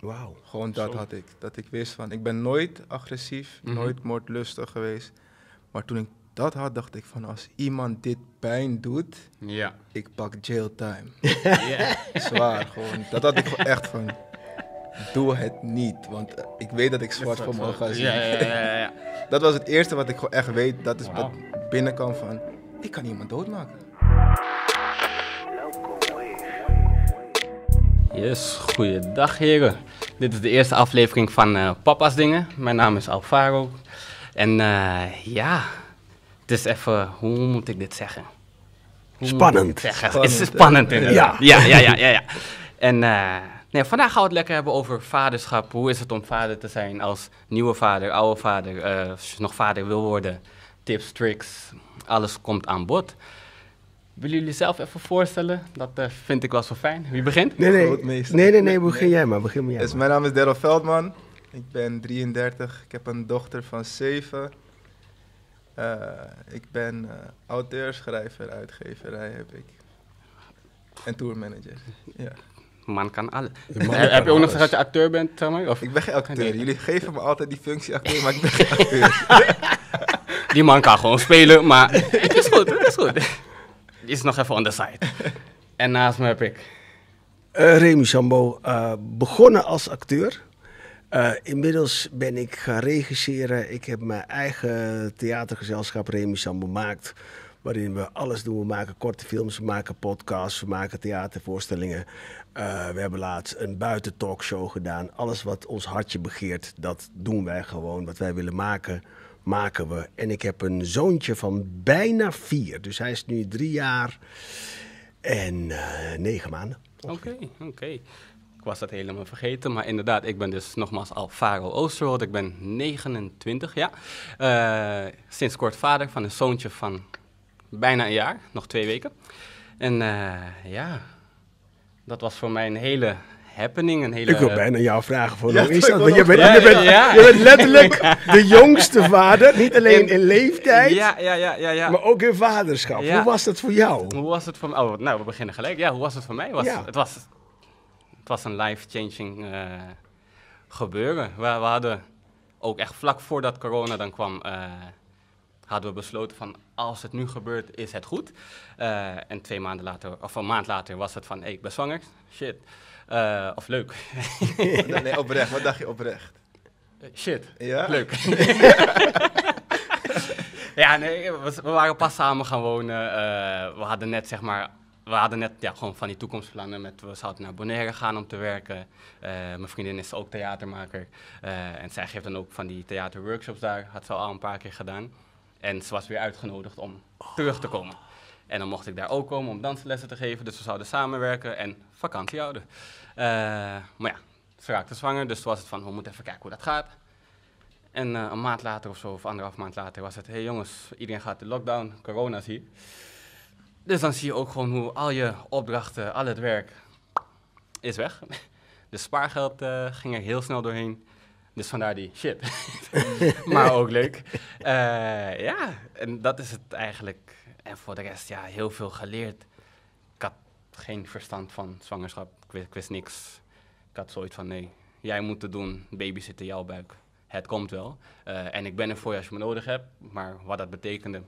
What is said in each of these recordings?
Wauw. Gewoon dat Zo. had ik. Dat ik wist van, ik ben nooit agressief, Mhm. nooit moordlustig geweest. Maar toen ik dat had, dacht ik van, als iemand dit pijn doet, Ja. ik pak jail time. Zwaar, gewoon. Dat had ik echt van, doe het niet. Want eh, ik weet dat ik zwart voor me ga zien. Ja, ja, ja, ja. Dat was het eerste wat ik gewoon echt weet. Dat is wat binnenkwam van, ik kan iemand doodmaken. Yes, goeiedag heren. Dit is de eerste aflevering van eh, Papa's Dingen. Mijn naam is Alvaro. En eh, ja, het is even, hoe moet ik dit zeggen? Hoe Spannend. dit zeggen? Spannend, het is spannend inderdaad. Ja. Ja, ja, ja, ja. ja. En eh, nee, vandaag gaan we het lekker hebben over vaderschap. Hoe is het om vader te zijn als nieuwe vader, oude vader, eh, als je nog vader wil worden. Tips, tricks, alles komt aan bod. Willen jullie zelf even voorstellen? Dat eh, vind ik wel zo fijn. Wie begint? Nee, nee. Grootmeester. Nee, nee, nee. Begin jij maar. Begin maar jij Dus maar. mijn naam is Daryl Veldman. Ik ben 33. Ik heb een dochter van 7. Eh, ik ben eh, auteur, schrijver, uitgeverij heb ik. En tourmanager. Ja. Man kan alles. De man kan heb je ook nog gezegd dat je acteur bent, zeg maar? Of Ik ben geen acteur. Nee. Jullie geven me altijd die functie acteur, maar ik ben geen acteur. die man kan gewoon spelen, maar het is goed, het is goed. Is nog even on the side. En naast me heb ik... Eh, Remy Sambo, eh, begonnen als acteur. Eh, inmiddels ben ik gaan regisseren. Ik heb mijn eigen theatergezelschap Remy Sambo maakt. Waarin we alles doen. We maken korte films, we maken podcasts, we maken theatervoorstellingen. We hebben laatst een buitentalkshow gedaan. Alles wat ons hartje begeert, dat doen wij gewoon. Wat wij willen maken, maken we. En ik heb een zoontje van bijna vier. Dus hij is nu drie jaar en eh, negen maanden. Oké, oké. Ik was dat helemaal vergeten, maar inderdaad, ik ben dus nogmaals Alvaro Oosterholt. Ik ben 29, ja. Eh, sinds kort vader van een zoontje van bijna een jaar, nog twee weken. En eh, ja, dat was voor mij een hele happening, een hele... Ik wil bijna jou vragen voor Ja, hoe is dat? Want je bent, Ja, je bent, ja, je bent letterlijk de jongste vader. Niet alleen in leeftijd, Ja, ja, ja, ja, ja. maar ook in vaderschap. Ja. Hoe was dat voor jou? Hoe was het voor mij? Oh, nou, we beginnen gelijk. Ja, hoe was het voor mij? Was, Ja. het, was, het was een life-changing eh, gebeuren. We, we hadden ook echt vlak voordat corona dan kwam, eh, hadden we besloten van als het nu gebeurt, is het goed. Eh, en twee maanden later, of een maand later, was het van hey, ik ben zwanger. Shit. Eh, of leuk. nee, nee, oprecht. Wat dacht je oprecht? Eh, Shit. Ja? Leuk. ja, nee, we, we waren pas samen gaan wonen. eh, we hadden net, zeg maar, we hadden net ja, gewoon van die toekomstplannen. Met, we zouden naar Bonaire gaan om te werken. Mijn vriendin is ook theatermaker. En zij geeft dan ook van die theaterworkshops daar. Had ze al een paar keer gedaan. En ze was weer uitgenodigd om terug te komen. En dan mocht ik daar ook komen om danslessen te geven. Dus we zouden samenwerken en vakantie houden. Eh, maar ja, ze raakte zwanger. Dus toen was het van, we moeten even kijken hoe dat gaat. En eh, een maand later of zo, of anderhalf maand later, was het: hé hey jongens, iedereen gaat de lockdown, corona is hier. Dus dan zie je ook gewoon hoe al je opdrachten, al het werk is weg. De spaargeld eh, ging er heel snel doorheen. Dus vandaar die shit. maar ook leuk. Ja, en dat is het eigenlijk. En voor de rest, ja, heel veel geleerd. Ik had geen verstand van zwangerschap. Ik wist, ik wist niks. Ik had zoiets van: nee, jij moet het doen. Baby zit in jouw buik. Het komt wel. Eh, en ik ben er voor je als je me nodig hebt. Maar wat dat betekende,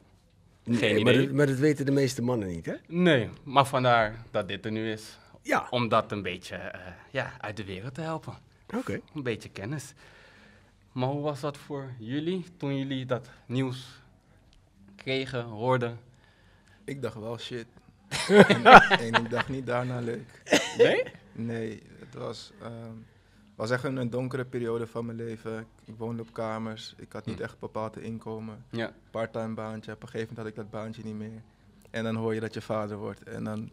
geen Nee, maar, idee. dat, maar dat weten de meeste mannen niet, hè? Nee, maar vandaar dat dit er nu is. Ja, Om dat een beetje eh, ja, uit de wereld te helpen. oké. Een beetje kennis. Maar hoe was dat voor jullie toen jullie dat nieuws kregen, hoorden? Ik dacht wel shit. En, ik dacht niet daarna leuk. Nee? Nee, het was, ehm, was echt een, een donkere periode van mijn leven. Ik woonde op kamers. Ik had niet Hm. echt bepaald inkomen. Ja. Parttime baantje. Op een gegeven moment had ik dat baantje niet meer. En dan hoor je dat je vader wordt. En dan,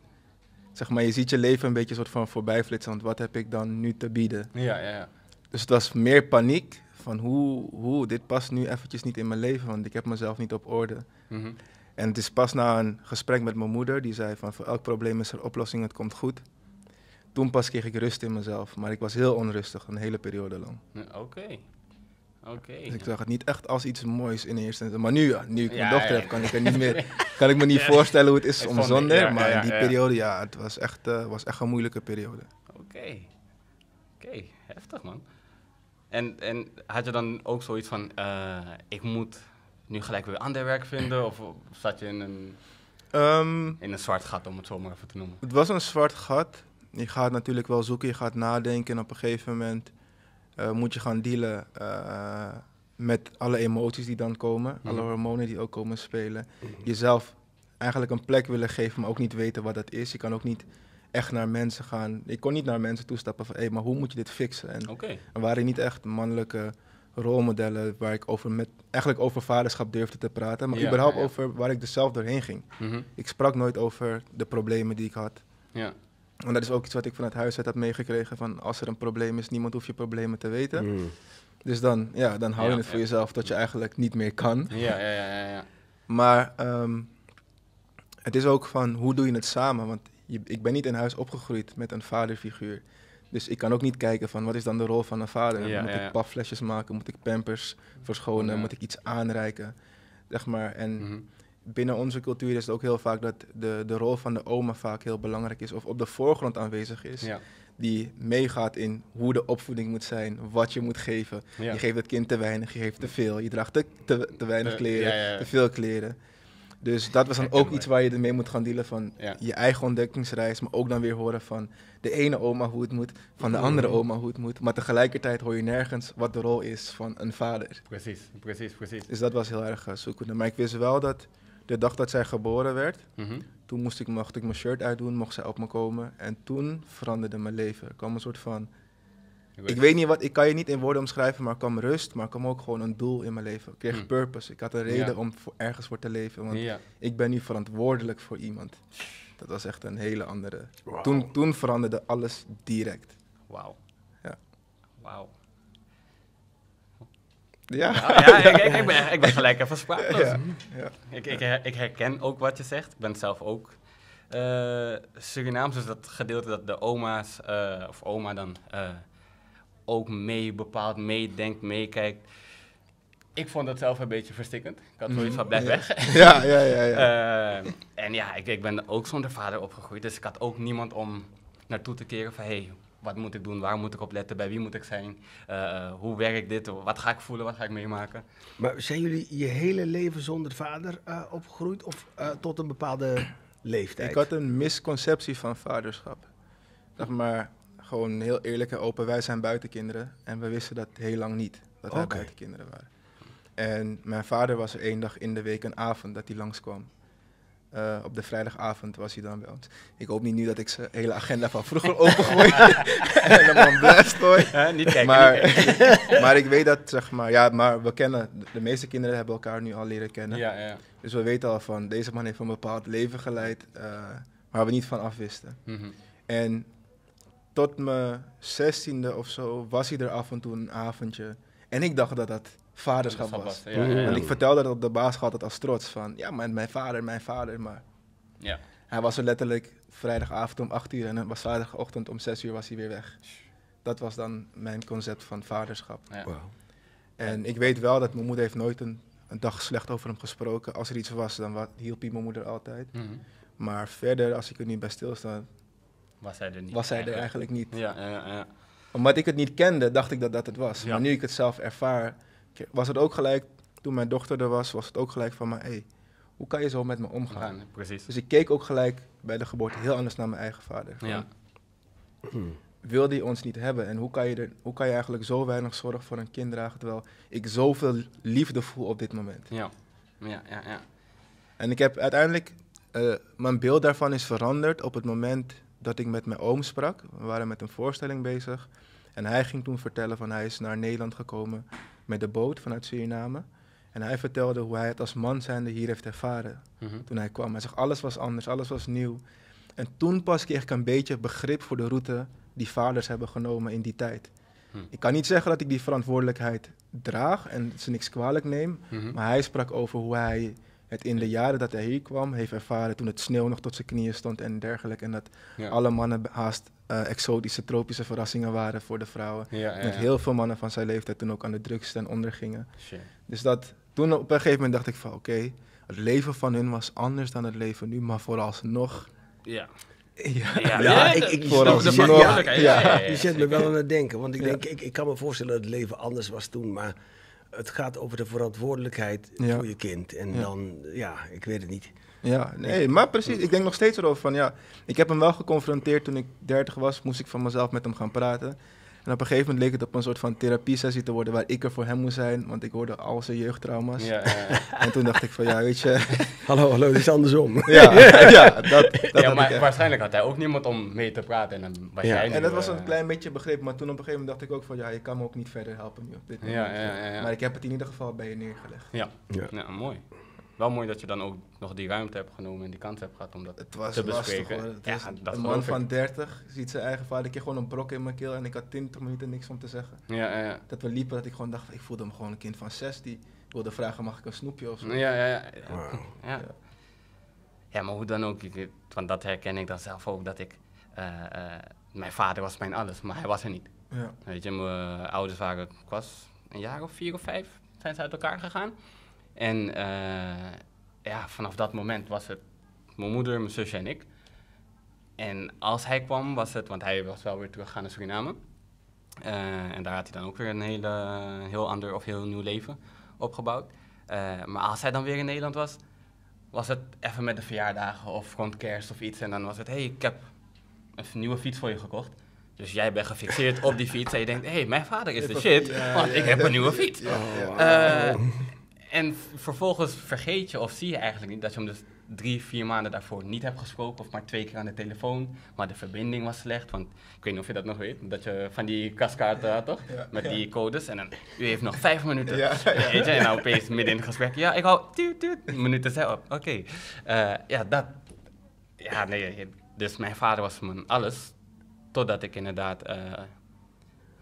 zeg maar, je ziet je leven een beetje soort van voorbij flitsen. Want wat heb ik dan nu te bieden? Ja, ja, ja. Dus het was meer paniek van hoe, hoe, dit past nu eventjes niet in mijn leven. Want ik heb mezelf niet op orde. Mhm. En het is pas na een gesprek met mijn moeder, die zei van voor elk probleem is er oplossing, het komt goed. Toen pas kreeg ik rust in mezelf, maar ik was heel onrustig een hele periode lang. Oké. Oké. Dus ik zag het niet echt als iets moois in eerste instantie. Maar nu, ja, nu ik mijn dochter ja. heb, kan ik er niet meer, kan ik me niet voorstellen hoe het is om zonder. ja, maar in die periode, ja, het was echt, eh, was echt een moeilijke periode. Oké. Oké, heftig man. En, en had je dan ook zoiets van, eh, ik moet nu gelijk weer ander werk vinden? Of zat je in een, Ehm, in een zwart gat, om het zo maar even te noemen? het was een zwart gat. Je gaat natuurlijk wel zoeken, je gaat nadenken en op een gegeven moment eh, moet je gaan dealen eh, met alle emoties die dan komen, alle Mhm. hormonen die ook komen spelen. Jezelf eigenlijk een plek willen geven, maar ook niet weten wat dat is. Je kan ook niet echt naar mensen gaan. Ik kon niet naar mensen toestappen van, hé, maar hoe moet je dit fixen? En Oké. er waren niet echt mannelijke rolmodellen waar ik over met, eigenlijk over vaderschap durfde te praten, maar Ja, überhaupt ja, over waar ik dus zelf doorheen ging. Mhm. Ik sprak nooit over de problemen die ik had. Ja. En dat is ook iets wat ik vanuit huis uit heb meegekregen. Van als er een probleem is, niemand hoeft je problemen te weten. Mm. Dus dan, ja, dan hou je het voor jezelf tot je eigenlijk niet meer kan. Ja, ja, ja, ja, ja. Maar ehm, het is ook van hoe doe je het samen? Want je, ik ben niet in huis opgegroeid met een vaderfiguur. Dus ik kan ook niet kijken van wat is dan de rol van een vader? Ja, moet ja, ja. ik paflesjes maken? Moet ik pampers verschonen? Moet ik iets aanreiken? Zeg maar. En Mhm. binnen onze cultuur is het ook heel vaak dat de, de rol van de oma vaak heel belangrijk is. Of op de voorgrond aanwezig is. Die meegaat in hoe de opvoeding moet zijn, wat je moet geven. Je geeft het kind te weinig, je geeft te veel. Je draagt te, te, te weinig kleren, te veel kleren. Dus dat was dan ook iets waar je ermee moet gaan dealen van Ja. je eigen ontdekkingsreis. Maar ook dan weer horen van de ene oma hoe het moet, van de andere oma hoe het moet. Maar tegelijkertijd hoor je nergens wat de rol is van een vader. Precies, precies, precies. Dus dat was heel erg uh, zoekende. Maar ik wist wel dat de dag dat zij geboren werd, Mhm. toen moest ik, mocht ik mijn shirt uitdoen, mocht zij op me komen. En toen veranderde mijn leven. Er kwam een soort van ik weet niet wat, ik kan je niet in woorden omschrijven, maar er kwam rust, maar er kwam ook gewoon een doel in mijn leven. Ik kreeg Hmm. purpose. Ik had een reden Ja. om voor, ergens voor te leven, want Ja. ik ben nu verantwoordelijk voor iemand. Dat was echt een hele andere. Toen, toen veranderde alles direct. Wauw. Ja. Wauw. Ja, Ja, ja, ik, ik, ik ben, ik ben gelijk even sprakeloos. ja, ja. Ik, ik, her- ik herken ook wat je zegt. Ik ben zelf ook eh Surinaams, dus dat gedeelte dat de oma's, eh, of oma dan, eh, ook mee bepaalt, meedenkt, meekijkt. Ik vond dat zelf een beetje verstikkend. Ik had zoiets van, blijf Ja. weg. Ja, ja, ja. ja. Eh, en ja, ik, ik ben ook zonder vader opgegroeid, dus ik had ook niemand om naartoe te keren van, hé, hey, wat moet ik doen, waar moet ik op letten, bij wie moet ik zijn, Eh, hoe werkt dit, wat ga ik voelen, wat ga ik meemaken. Maar zijn jullie je hele leven zonder vader eh, opgegroeid of eh, tot een bepaalde leeftijd? Ik had een misconceptie van vaderschap. Zeg maar, gewoon heel eerlijk en open. Wij zijn buitenkinderen en we wisten dat heel lang niet, dat wij buitenkinderen waren. En mijn vader was er één dag in de week een avond dat hij langskwam. Eh, op de vrijdagavond was hij dan bij ons. Ik hoop niet nu dat ik zijn hele agenda van vroeger opengooi en aan blast gooi. Eh, niet kijken, Maar, niet kijken. maar ik weet dat, zeg maar, ja, maar we kennen, de- meeste kinderen hebben elkaar nu al leren kennen. Ja, ja. Dus we weten al van, deze man heeft een bepaald leven geleid eh, waar we niet van afwisten. Mhm. En tot mijn zestiende of zo was hij er af en toe een avondje. En ik dacht dat dat vaderschap was. Ja, ja, ja. Want ik vertelde dat op de baas altijd als trots van, ja, maar mijn vader, mijn vader. Maar Ja. hij was er letterlijk vrijdagavond om 8 uur en was vrijdagochtend om 6 uur was hij weer weg. Dat was dan mijn concept van vaderschap. En ik weet wel dat mijn moeder heeft nooit een, een dag slecht over hem gesproken. Als er iets was, dan wa- hielp hij mijn moeder altijd. Mhm. Maar verder, als ik er niet bij stilsta, Was hij er niet. was hij er eigenlijk niet. Ja, ja, ja. Omdat ik het niet kende, dacht ik dat dat het was. Ja. Maar nu ik het zelf ervaar, was het ook gelijk, toen mijn dochter er was, was het ook gelijk van, maar hé, hoe kan je zo met me omgaan? Gaan, precies. Dus ik keek ook gelijk bij de geboorte heel anders naar mijn eigen vader. Van, Ja. Wil die ons niet hebben? En hoe kan, je er, hoe kan je eigenlijk zo weinig zorg voor een kind dragen, terwijl ik zoveel liefde voel op dit moment? Ja. Ja, ja, ja. En ik heb uiteindelijk, eh, mijn beeld daarvan is veranderd op het moment dat ik met mijn oom sprak. We waren met een voorstelling bezig. En hij ging toen vertellen van hij is naar Nederland gekomen met de boot vanuit Suriname. En hij vertelde hoe hij het als man zijnde hier heeft ervaren Mhm. toen hij kwam. Hij zegt alles was anders, alles was nieuw. En toen pas kreeg ik een beetje begrip voor de route die vaders hebben genomen in die tijd. Hm. Ik kan niet zeggen dat ik die verantwoordelijkheid draag en ze niks kwalijk neem. Mhm. Maar hij sprak over hoe hij het in de jaren dat hij hier kwam heeft ervaren toen het sneeuw nog tot zijn knieën stond en dergelijke. En dat Ja. alle mannen haast eh, exotische, tropische verrassingen waren voor de vrouwen. Ja, ja, Dat heel veel mannen van zijn leeftijd toen ook aan de drugs ten onder gingen. Shit. Dus dat, toen op een gegeven moment dacht ik van oké, het leven van hun was anders dan het leven nu, maar vooralsnog Ja. Ja. Ja, Ja, ik- ik- de ja, Ja, ja, ja, Je zet me wel aan het denken, want ik, Ja. denk, ik, ik kan me voorstellen dat het leven anders was toen, maar het gaat over de verantwoordelijkheid Ja. voor je kind. En Ja. dan, ja, ik weet het niet. Ja, nee, maar precies. Ik denk nog steeds erover van, ja, ik heb hem wel geconfronteerd toen ik 30 was, moest ik van mezelf met hem gaan praten. En op een gegeven moment leek het op een soort van therapiesessie te worden waar ik er voor hem moest zijn, want ik hoorde al zijn jeugdtrauma's. Ja, ja, ja. En toen dacht ik van, ja, weet je, Hallo, hallo, het is andersom. ja, ja, dat, dat Ja, had maar waarschijnlijk had hij ook niemand om mee te praten. En dan was Ja. jij nu, En dat was eh, een klein beetje begrepen, maar toen op een gegeven moment dacht ik ook van, ja, je kan me ook niet verder helpen nu op dit moment. Ja, ja, ja, ja. Maar ik heb het in ieder geval bij je neergelegd. Ja. Ja. Ja. mooi. Wel mooi dat je dan ook nog die ruimte hebt genomen en die kans hebt gehad om dat Het was te lastig bespreken. hoor. Het Ja, dat een man ik. van 30 ziet zijn eigen vader, ik kreeg gewoon een brok in mijn keel en ik had 20 minuten niks om te zeggen. Ja, ja, ja. Dat we liepen, dat ik gewoon dacht, ik voelde me gewoon een kind van 6 die wilde vragen, mag ik een snoepje of zo? Ja, ja, ja. Ja. Ja. ja, maar hoe dan ook, ik- want dat herken ik dan zelf ook, dat ik... eh, eh, mijn vader was mijn alles, maar hij was er niet. Ja. Weet je, mijn ouders waren, ik was een jaar of vier of vijf, zijn ze uit elkaar gegaan. En eh, ja, vanaf dat moment was het mijn moeder, mijn zusje en ik. En als hij kwam, was het, want hij was wel weer teruggegaan naar Suriname. Eh, en daar had hij dan ook weer een hele, heel ander of heel nieuw leven opgebouwd. Eh, maar als hij dan weer in Nederland was, was het even met de verjaardagen of rond kerst of iets. En dan was het, hé, hey, ik heb een nieuwe fiets voor je gekocht. Dus jij bent gefixeerd op die fiets en je denkt, hé, hey, mijn vader is de shit, want ik heb een nieuwe fiets. Eh, en vervolgens vergeet je of zie je eigenlijk niet dat je hem dus drie, vier maanden daarvoor niet hebt gesproken of maar twee keer aan de telefoon. Maar de verbinding was slecht, want ik weet niet of je dat nog weet, dat je van die kaskaarten had toch? Ja, Met ja. die codes en dan, u heeft nog vijf minuten. Ja. Weet je, en dan opeens midden in het gesprek, ja, ik hou, tuut, tuut, minuten zijn op, oké. Eh, ja, dat, ja, nee, dus mijn vader was mijn alles, totdat ik inderdaad, eh,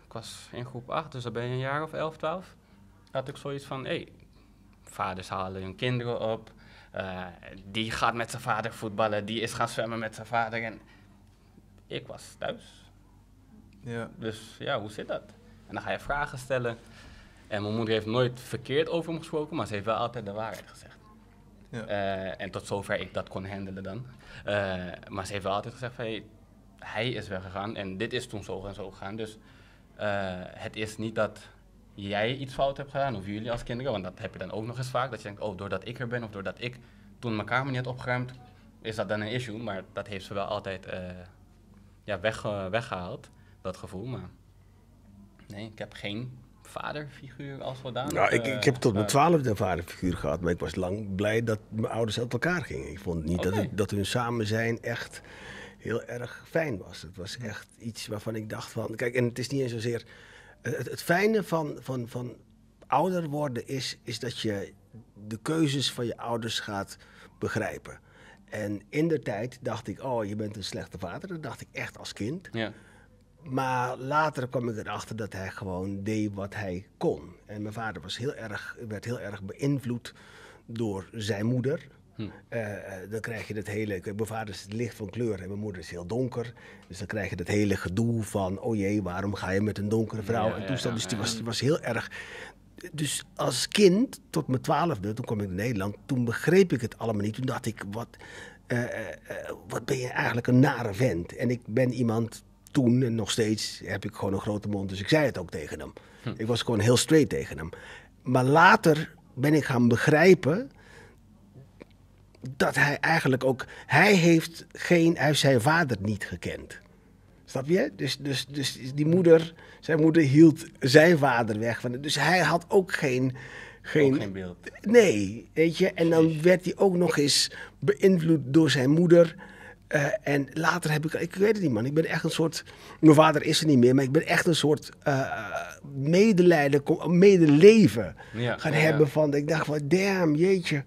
ik was in groep 8, dus dan ben je een jaar of 11, 12 had ik zoiets van, hé, hey, vaders halen hun kinderen op. eh, die gaat met zijn vader voetballen, die is gaan zwemmen met zijn vader. En ik was thuis. Ja. Dus ja, hoe zit dat? En dan ga je vragen stellen. En mijn moeder heeft nooit verkeerd over hem gesproken, maar ze heeft wel altijd de waarheid gezegd. Ja. Eh, en tot zover ik dat kon handelen dan. Eh, maar ze heeft wel altijd gezegd van, hey, hij is weggegaan en dit is toen zo en zo gegaan. Dus het is niet dat jij iets fout hebt gedaan, of jullie als kinderen, want dat heb je dan ook nog eens vaak. Dat je denkt, oh, doordat ik er ben of doordat ik toen mijn kamer niet had opgeruimd, is dat dan een issue. Maar dat heeft ze wel altijd eh, ja, weg, eh, weggehaald, dat gevoel. Maar nee, ik heb geen vaderfiguur als zodanig. Nou, ik, eh, ik heb tot mijn eh, twaalfde een vaderfiguur gehad, maar ik was lang blij dat mijn ouders uit elkaar gingen. Ik vond niet dat, het, dat hun samen zijn echt heel erg fijn was. Het was echt iets waarvan ik dacht van... Kijk, en het is niet eens zozeer... Het, het fijne van, van, van ouder worden is, is dat je de keuzes van je ouders gaat begrijpen. En in de tijd dacht ik, oh, je bent een slechte vader. Dat dacht ik echt als kind. Ja. Maar later kwam ik erachter dat hij gewoon deed wat hij kon. En mijn vader was heel erg, werd heel erg beïnvloed door zijn moeder. Hm. Eh, eh, dan krijg je het hele. Mijn vader is licht van kleur en mijn moeder is heel donker. Dus dan krijg je het hele gedoe van: oh jee, waarom ga je met een donkere vrouw? Ja, en toestand. dus die was, die was heel erg. Dus als kind, tot mijn twaalfde, toen kwam ik naar Nederland, toen begreep ik het allemaal niet. Toen dacht ik, wat, eh, wat ben je eigenlijk een nare vent. En ik ben iemand, toen en nog steeds heb ik gewoon een grote mond, dus ik zei het ook tegen hem. Ik was gewoon heel straight tegen hem. Maar later ben ik gaan begrijpen dat hij eigenlijk ook, hij heeft geen, hij heeft zijn vader niet gekend. Snap je? Dus, dus, dus die moeder, zijn moeder hield zijn vader weg. Van, dus hij had ook geen, geen, Ook geen beeld. Nee, weet je. En dan werd hij ook nog eens beïnvloed door zijn moeder. Eh, en later heb ik, ik weet het niet man, ik ben echt een soort, mijn vader is er niet meer, maar ik ben echt een soort eh medelijden, medeleven Ja, gaan ja, ja. hebben van, ik dacht van, damn, jeetje,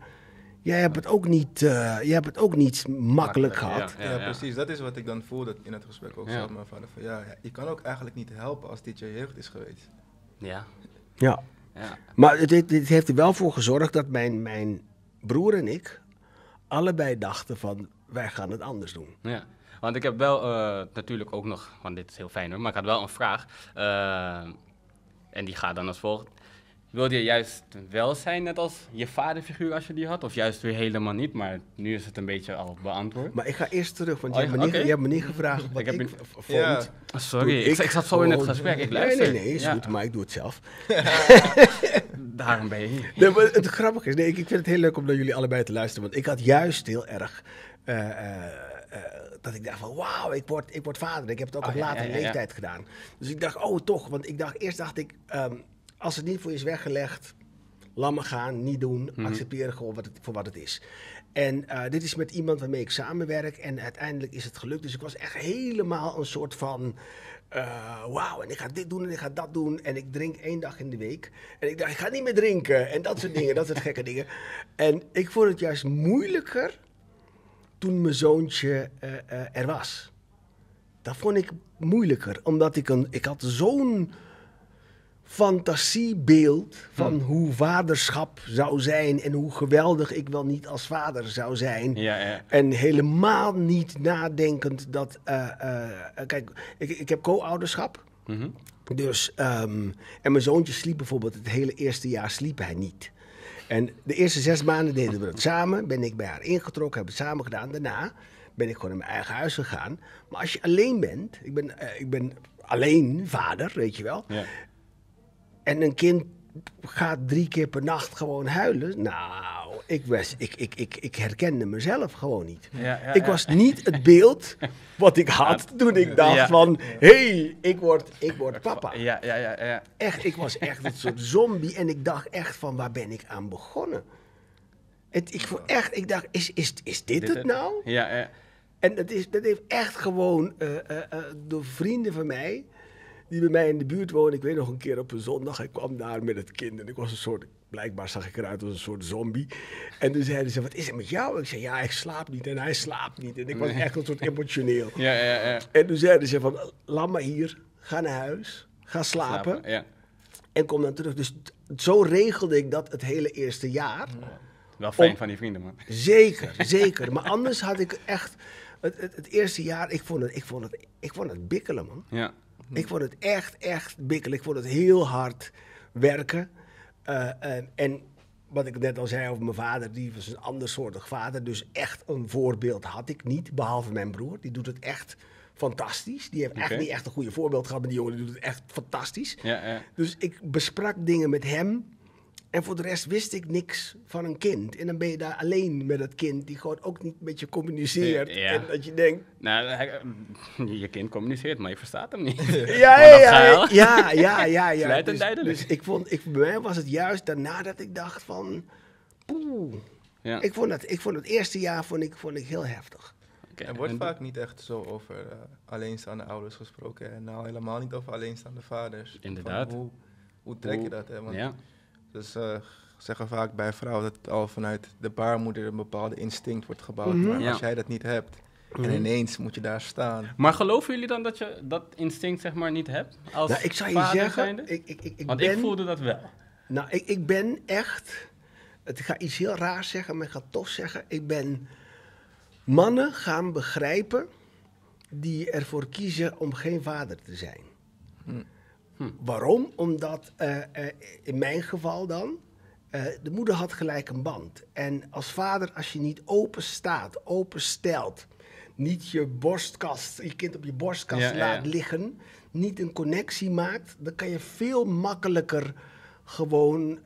jij hebt het ook niet, eh, jij hebt het ook niet makkelijk, gehad. Ja, Ja, ja. precies. Dat is wat ik dan voelde in het gesprek ook Ja. mijn vader. Van, ja, ja, je kan ook eigenlijk niet helpen als dit je jeugd is geweest. Ja, Ja. ja. Maar dit heeft er wel voor gezorgd dat mijn, mijn broer en ik allebei dachten van, wij gaan het anders doen. Ja, want ik heb wel eh, natuurlijk ook nog, want dit is heel fijn hoor, maar ik had wel een vraag. eh, en die gaat dan als volgt. Wilde je juist wel zijn, net als je vaderfiguur als je die had? Of juist weer helemaal niet, maar nu is het een beetje al beantwoord. Maar ik ga eerst terug, want Oh, je, hebt me niet, je hebt me niet gevraagd wat Ik ik, heb vond. Ja. Sorry, ik, ik zat zo in het gesprek, ik Nee, luister. nee, nee, is Ja, goed, maar ik doe het zelf. Daarom ben je hier. Nee, maar het grappige is, nee, ik, ik vind het heel leuk om naar jullie allebei te luisteren. Want ik had juist heel erg eh, eh, eh, dat ik dacht van, wauw, ik word, ik word vader. Ik heb het ook Oh, op ja, latere ja, ja, ja. leeftijd gedaan. Dus ik dacht, oh toch, want ik dacht, eerst dacht ik, ehm, als het niet voor je is weggelegd, laat maar gaan, niet doen, Mhm. accepteren gewoon wat het, voor wat het is. En eh, dit is met iemand waarmee ik samenwerk en uiteindelijk is het gelukt. Dus ik was echt helemaal een soort van, eh, wauw, en ik ga dit doen en ik ga dat doen. En ik drink één dag in de week. En ik dacht, ik ga niet meer drinken en dat soort dingen, dat soort gekke dingen. En ik vond het juist moeilijker toen mijn zoontje eh, er was. Dat vond ik moeilijker, omdat ik, een, ik had zo'n fantasiebeeld van hoe vaderschap zou zijn en hoe geweldig ik wel niet als vader zou zijn. Ja, ja. En helemaal niet nadenkend dat. eh, eh, kijk, ik, ik heb co-ouderschap. Mhm. Dus, ehm, en mijn zoontje sliep bijvoorbeeld het hele eerste jaar sliep hij niet. En de eerste zes maanden deden we het samen. Ben ik bij haar ingetrokken, hebben we het samen gedaan. Daarna ben ik gewoon naar mijn eigen huis gegaan. Maar als je alleen bent, ik ben, eh, ik ben alleen vader, weet je wel. Ja. En een kind gaat drie keer per nacht gewoon huilen. Nou, ik, was, ik, ik, ik, ik herkende mezelf gewoon niet. Ja, ja, ik ja. was niet het beeld wat ik had toen ik dacht van... hé, hey, ik, word, ik word papa. Ja, ja, ja, ja. Echt, ik was echt een soort zombie. En ik dacht echt van, waar ben ik aan begonnen? Het, ik, echt, ik dacht, is, is, is dit, het nou? Ja, ja. En dat, is, dat heeft echt gewoon eh, door vrienden van mij, die bij mij in de buurt wonen. Ik weet nog een keer op een zondag, hij kwam daar met het kind en ik was een soort, blijkbaar zag ik eruit als een soort zombie. En toen zeiden ze, wat is er met jou? Ik zei, ja, ik slaap niet en hij slaapt niet. En ik was echt een soort emotioneel. Ja, ja, ja. En toen zeiden ze van, laat maar hier, ga naar huis, ga slapen Ja. en kom dan terug. Dus zo regelde ik dat het hele eerste jaar. Wel fijn Om- van die vrienden, man. Zeker, zeker. Maar anders had ik echt... Het, het, het eerste jaar, ik vond het, ik, vond het, ik vond het bikkelen, man. Ja. Ik vond het echt, echt bikkelen. Ik vond het heel hard werken. Eh, eh, en wat ik net al zei over mijn vader, die was een andersoortig vader. Dus echt een voorbeeld had ik niet, behalve mijn broer. Die doet het echt fantastisch. Die heeft echt niet echt een goede voorbeeld gehad, maar die jongen die doet het echt fantastisch. Ja, ja. Dus ik besprak dingen met hem. En voor de rest wist ik niks van een kind. En dan ben je daar alleen met dat kind, die gewoon ook niet met je communiceert. Ja. En dat je denkt, Nou, hij- je kind communiceert, maar je verstaat hem niet. ja, ja, dat ja, ja, ja, ja, ja. Dus, duidelijk. dus ik vond, ik, bij mij was het juist daarna dat ik dacht van, poeh. Ja. Ik vond het, ik vond het eerste jaar vond ik, vond ik heel heftig. Er wordt en- vaak niet echt zo over eh, alleenstaande ouders gesproken. En nou helemaal niet over alleenstaande vaders. Van Inderdaad. hoe, hoe trek je dat? Hè? Want Ja. Dus eh, zeggen vaak bij vrouwen dat het al vanuit de baarmoeder een bepaalde instinct wordt gebouwd. Mhm. Maar Ja. als jij dat niet hebt Mhm. en ineens moet je daar staan. Maar geloven jullie dan dat je dat instinct zeg maar niet hebt? Als Nou, ik zou je vader zeggen, ik, ik, ik, ik Want ben... ik voelde dat wel. Nou, ik, ik ben echt. Het ga iets heel raars zeggen, maar ik ga toch zeggen. Ik ben mannen gaan begrijpen die ervoor kiezen om geen vader te zijn. Hm. Hm. Waarom? Omdat eh, eh, in mijn geval dan. eh, de moeder had gelijk een band. En als vader, als je niet open staat, open stelt, niet je borstkast, je kind op je borstkast Ja, ja, ja. laat liggen, niet een connectie maakt, dan kan je veel makkelijker gewoon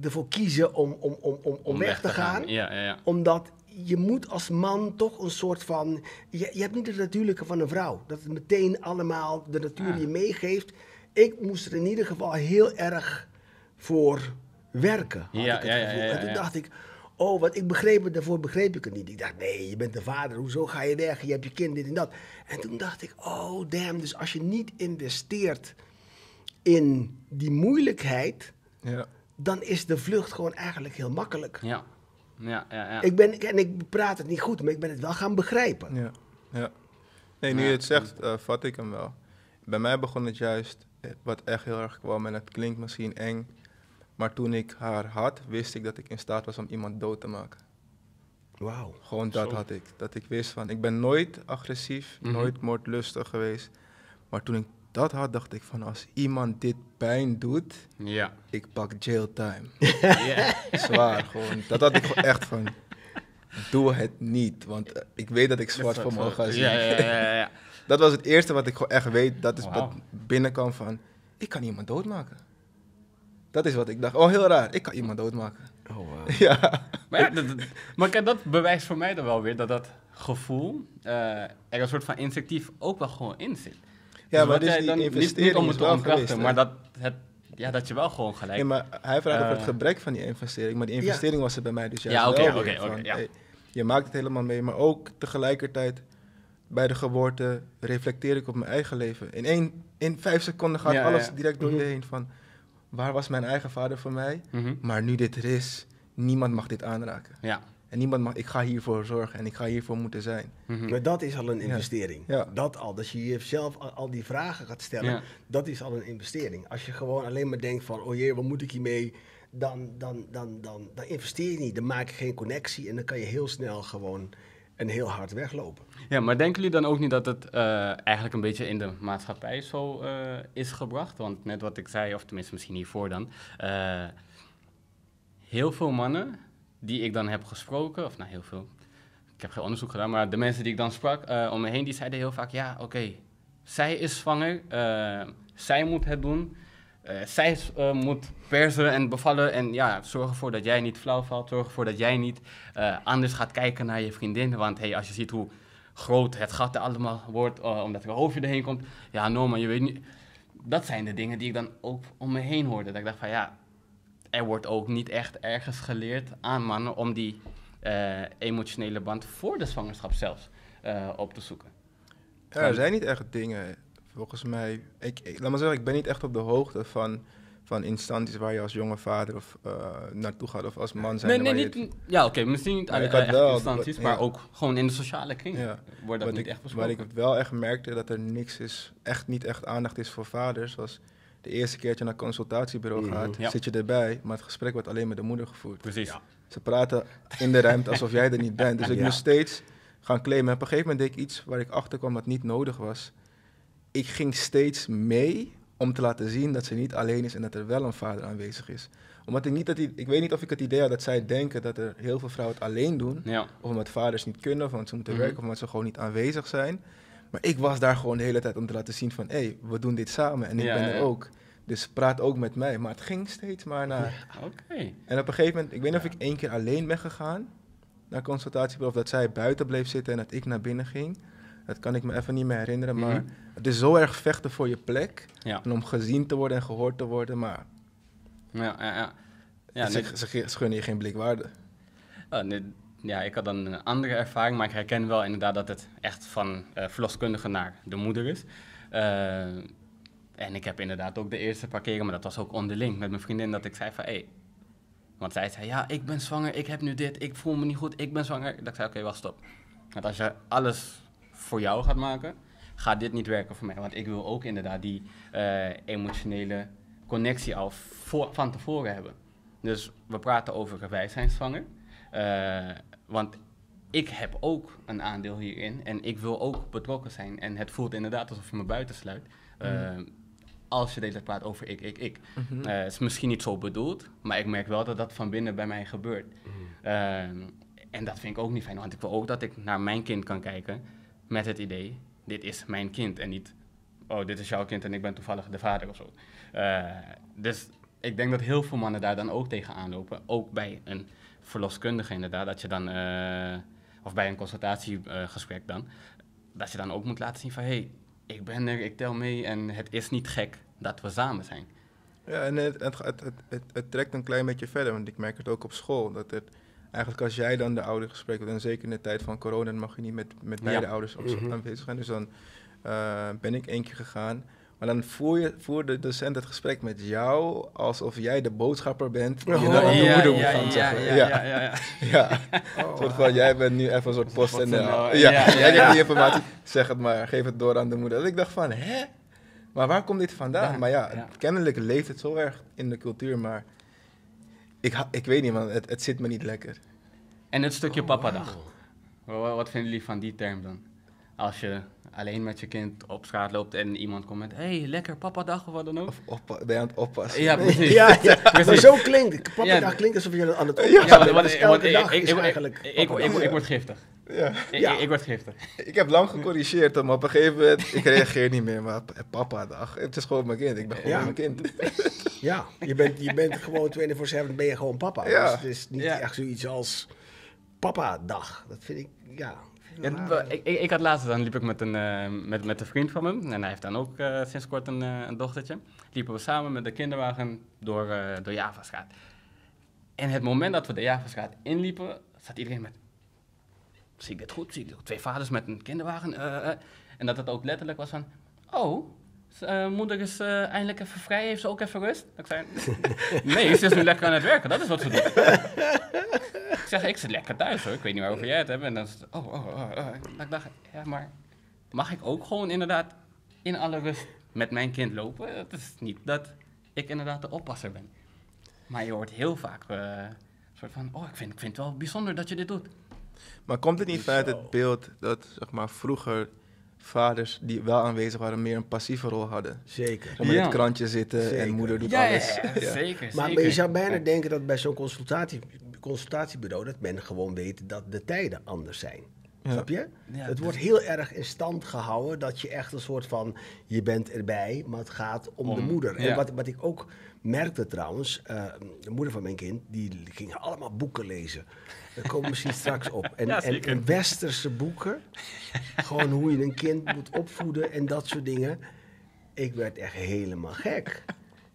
ervoor kiezen om, om, om, om, om weg, te gaan. Ja. Omdat je moet als man toch een soort van... Je, je hebt niet het natuurlijke van een vrouw. Dat het meteen allemaal de natuur je meegeeft. Ik moest er in ieder geval heel erg voor werken. Had Ja, ik het ja, ja, gevoel. ja, ja, En toen ja. dacht ik... Oh, wat ik begreep het, daarvoor begreep ik het niet. Ik dacht, nee, je bent de vader, hoezo ga je weg? Je hebt je kind, dit en dat. En toen dacht ik, oh damn, dus als je niet investeert in die moeilijkheid, Ja. dan is de vlucht gewoon eigenlijk heel makkelijk. Ja, ja, ja. ja. Ik ben, en ik praat het niet goed, maar ik ben het wel gaan begrijpen. Ja, ja. Nee, nu Ja. je het zegt, eh, vat ik hem wel. Bij mij begon het juist, wat echt heel erg kwam, en het klinkt misschien eng, maar toen ik haar had, wist ik dat ik in staat was om iemand dood te maken. Wauw. Gewoon dat Zo. had ik. Dat ik wist van, ik ben nooit agressief, Mhm. nooit moordlustig geweest. Maar toen ik dat had, dacht ik van als iemand dit pijn doet, Ja. ik pak jail time. Ja. Zwaar gewoon. Dat had ik gewoon echt van. Doe het niet, want eh, ik weet dat ik zwart voor me ga zien. Ja, ja, ja, ja. Dat was het eerste wat ik gewoon echt weet. Dat is wat binnenkwam van, ik kan iemand doodmaken. Dat is wat ik dacht. Oh, heel raar. Ik kan iemand doodmaken. Oh, wow. Ja. Maar, ja, dat, dat- maar kijk, dat bewijst voor mij dan wel weer dat dat gevoel eh, er een soort van instinctief ook wel gewoon in zit. Ja, Dus maar wat dus jij die dan, niet, investering niet om is het te wel ontkrachten, geweest, maar dat, het, ja, dat je wel gewoon gelijk... Nee, maar hij vraagt over het Eh. gebrek van die investering. Maar die investering was er bij mij dus juist Ja, oké, wel oké, oké, ja. je maakt het helemaal mee, maar ook tegelijkertijd bij de geboorte reflecteer ik op mijn eigen leven. In, één, in vijf seconden gaat Ja, alles ja. direct door je Mhm. heen van... Waar was mijn eigen vader voor mij? Mhm. Maar nu dit er is, niemand mag dit aanraken. Ja. En niemand mag, ik ga hiervoor zorgen en ik ga hiervoor moeten zijn. Mhm. Maar dat is al een investering. Ja. Dat al, dat je jezelf al, al die vragen gaat stellen, Ja. dat is al een investering. Als je gewoon alleen maar denkt van, oh jee, wat moet ik hiermee? Dan, dan, dan, dan, dan investeer je niet, dan maak je geen connectie en dan kan je heel snel gewoon een heel hard weglopen. Ja, maar denken jullie dan ook niet dat het eh, eigenlijk een beetje in de maatschappij zo eh, is gebracht? Want net wat ik zei, of tenminste misschien hiervoor dan. eh, heel veel mannen die ik dan heb gesproken, of nou heel veel, ik heb geen onderzoek gedaan, maar de mensen die ik dan sprak om me heen, die zeiden heel vaak, ja oké, zij is zwanger, zij moet het doen. Eh, zij eh, moet persen en bevallen en ja, zorg ervoor dat jij niet flauw valt. Zorg ervoor dat jij niet eh, anders gaat kijken naar je vriendin. Want hey, als je ziet hoe groot het gat er allemaal wordt, omdat er een hoofdje erheen komt. Ja, Norman, je weet niet. Dat zijn de dingen die ik dan ook om me heen hoorde. Dat ik dacht van ja, er wordt ook niet echt ergens geleerd aan mannen om die emotionele band voor de zwangerschap zelfs op te zoeken. Er zijn niet echt dingen, volgens mij. Ik, ik- laat maar zeggen, ik ben niet echt op de hoogte van, van instanties waar je als jonge vader of, eh, naartoe gaat of als man zijn. Nee, nee, niet. Ja, oké, misschien niet echt wel- instanties, ja. maar ook gewoon in de sociale kring Ja. wordt dat Wat niet ik, echt waar besproken. ik wel echt merkte dat er niks is, echt niet echt aandacht is voor vaders. Was de eerste keer dat je naar een consultatiebureau Mhm. gaat, Ja. zit je erbij, maar het gesprek wordt alleen met de moeder gevoerd. Precies. Ja. Ze praten in de ruimte alsof jij er niet bent. Dus ik Ja. moest steeds gaan claimen. En op een gegeven moment deed ik iets waar ik achter kwam dat niet nodig was. Ik ging steeds mee om te laten zien dat ze niet alleen is en dat er wel een vader aanwezig is. Omdat ik niet dat die, ik weet niet of ik het idee had dat zij denken dat er heel veel vrouwen het alleen doen. Ja. Of omdat vaders niet kunnen, of omdat ze moeten Mhm. werken, of omdat ze gewoon niet aanwezig zijn. Maar ik was daar gewoon de hele tijd om te laten zien van, hé, hey, we doen dit samen en ik Ja, ben er ja. ook. Dus praat ook met mij. Maar het ging steeds maar naar... Oké. En op een gegeven moment, ik weet niet of ik één keer alleen ben gegaan naar consultatiebureau, of dat zij buiten bleef zitten en dat ik naar binnen ging. Dat kan ik me even niet meer herinneren, Mhm. maar het is zo erg vechten voor je plek. Ja. En om gezien te worden en gehoord te worden, maar Ja, ja, ja. Ja, ze, ze, ze gunnen je geen blikwaarde. oh, nee, ja, ik had dan een andere ervaring, maar ik herken wel inderdaad dat het echt van eh verloskundige naar de moeder is. Eh, en ik heb inderdaad ook de eerste paar keren, maar dat was ook onderling met mijn vriendin, dat ik zei van, hé, hey, want zij zei, ja, ik ben zwanger, ik heb nu dit, ik voel me niet goed, ik ben zwanger. Dat ik zei, oké, wacht, stop. Want als je alles voor jou gaat maken, gaat dit niet werken voor mij. Want ik wil ook inderdaad die eh, emotionele connectie al voor, van tevoren hebben. Dus we praten over wij zijn zwanger. Eh, want ik heb ook een aandeel hierin en ik wil ook betrokken zijn. En het voelt inderdaad alsof je me buitensluit. Eh, Als je de hele tijd praat over ik, ik, ik. Mhm. Het is misschien niet zo bedoeld, maar ik merk wel dat dat van binnen bij mij gebeurt. Ehm, en dat vind ik ook niet fijn, want ik wil ook dat ik naar mijn kind kan kijken met het idee, dit is mijn kind en niet, oh, dit is jouw kind en ik ben toevallig de vader of zo. Eh, dus ik denk dat heel veel mannen daar dan ook tegenaan lopen, ook bij een verloskundige inderdaad, dat je dan, eh, of bij een consultatiegesprek dan, dat je dan ook moet laten zien van, hey, ik ben er, ik tel mee en het is niet gek dat we samen zijn. Ja, en het, het, het, het trekt een klein beetje verder, want ik merk het ook op school. Dat het, eigenlijk als jij dan de ouder gesprek hebt, en zeker in de tijd van corona, dan mag je niet met, met beide Ja. ouders op, Mhm. aanwezig zijn. Dus dan eh, ben ik één keer gegaan. Maar dan voer, je, voer de docent het gesprek met jou alsof jij de boodschapper bent die Oh, de ja, moeder ja, moet gaan ja, zeggen. ja, Ja, ja, ja, ja. ja. Oh, van, jij bent nu even een soort post en PostNL, ja, ja, ja, ja, jij ja. hebt die informatie, zeg het maar, geef het door aan de moeder. Dat ik dacht van, hè? Maar waar komt dit vandaan? Ja, maar ja, ja. kennelijk leeft het zo erg in de cultuur, maar ik, ha- ik weet niet, man, het, het zit me niet lekker. En het stukje Oh, papadag. Wat vinden jullie van die term dan? Als je alleen met je kind op straat loopt en iemand komt met... hey, lekker papa-dag of wat dan ook. Of oppa- ben je aan het oppassen? Ja, precies. Ja, ja. maar zo klinkt Papa Ja. dag klinkt alsof je aan het Ja, oppassen want- bent. want- Dus want elke ik- dag ik- is ik- eigenlijk ik- ik- Papa ik- dag. Ik word giftig. Ja. Ik- Ja. Ik word giftig. Ik heb lang gecorrigeerd, maar op een gegeven moment, ik reageer niet meer, maar papa dag. Het is gewoon mijn kind, ik ben gewoon Ja. mijn kind. Ja, je bent, je bent gewoon 24-7 ben je gewoon papa. Ja. Dus het is niet Ja. echt zoiets als papa-dag. Dat vind ik, ja. vind ik Ja, ik, ik, had laatst, dan liep ik met een, eh, met, met een vriend van hem. En hij heeft dan ook eh, sinds kort een, eh, een dochtertje. Liepen we samen met de kinderwagen door, eh door Javastraat. En het moment dat we de Javastraat inliepen, zat iedereen met... Zie ik dit goed? Zie ik? Twee vaders met een kinderwagen. eh, eh. En dat het ook letterlijk was van... Oh, eh, moeder is eh, eindelijk even vrij. Heeft ze ook even rust? Ik zei... Nee, ze is nu lekker aan het werken. Dat is wat ze doet. Ik zeg, ik zit lekker thuis hoor. Ik weet niet waarover jij het hebt. En dan oh, oh, oh, oh. Ik dacht, ja, maar mag ik ook gewoon inderdaad in alle rust met mijn kind lopen? Het is niet dat ik inderdaad de oppasser ben. Maar je hoort heel vaak eh, soort van, oh, ik vind, ik vind het wel bijzonder dat je dit doet. Maar komt het niet vanuit Zo. het beeld dat, zeg maar, vroeger vaders die wel aanwezig waren, meer een passieve rol hadden? Zeker. Om in Ja. het krantje zitten Zeker. en moeder doet Ja, alles. ja, Ja. zeker, Maar, zeker. maar je zou bijna Ja. denken dat bij zo'n consultatie, consultatiebureau... dat men gewoon weet dat de tijden anders zijn. Ja. Snap je? Ja, het dus- wordt heel erg in stand gehouden dat je echt een soort van... je bent erbij, maar het gaat om, de moeder. En wat, wat ik ook merkte trouwens... eh, de moeder van mijn kind, die ging allemaal boeken lezen. Daar komen we misschien straks op. En, Ja, en, westerse boeken. gewoon hoe je een kind moet opvoeden en dat soort dingen. Ik werd echt helemaal gek.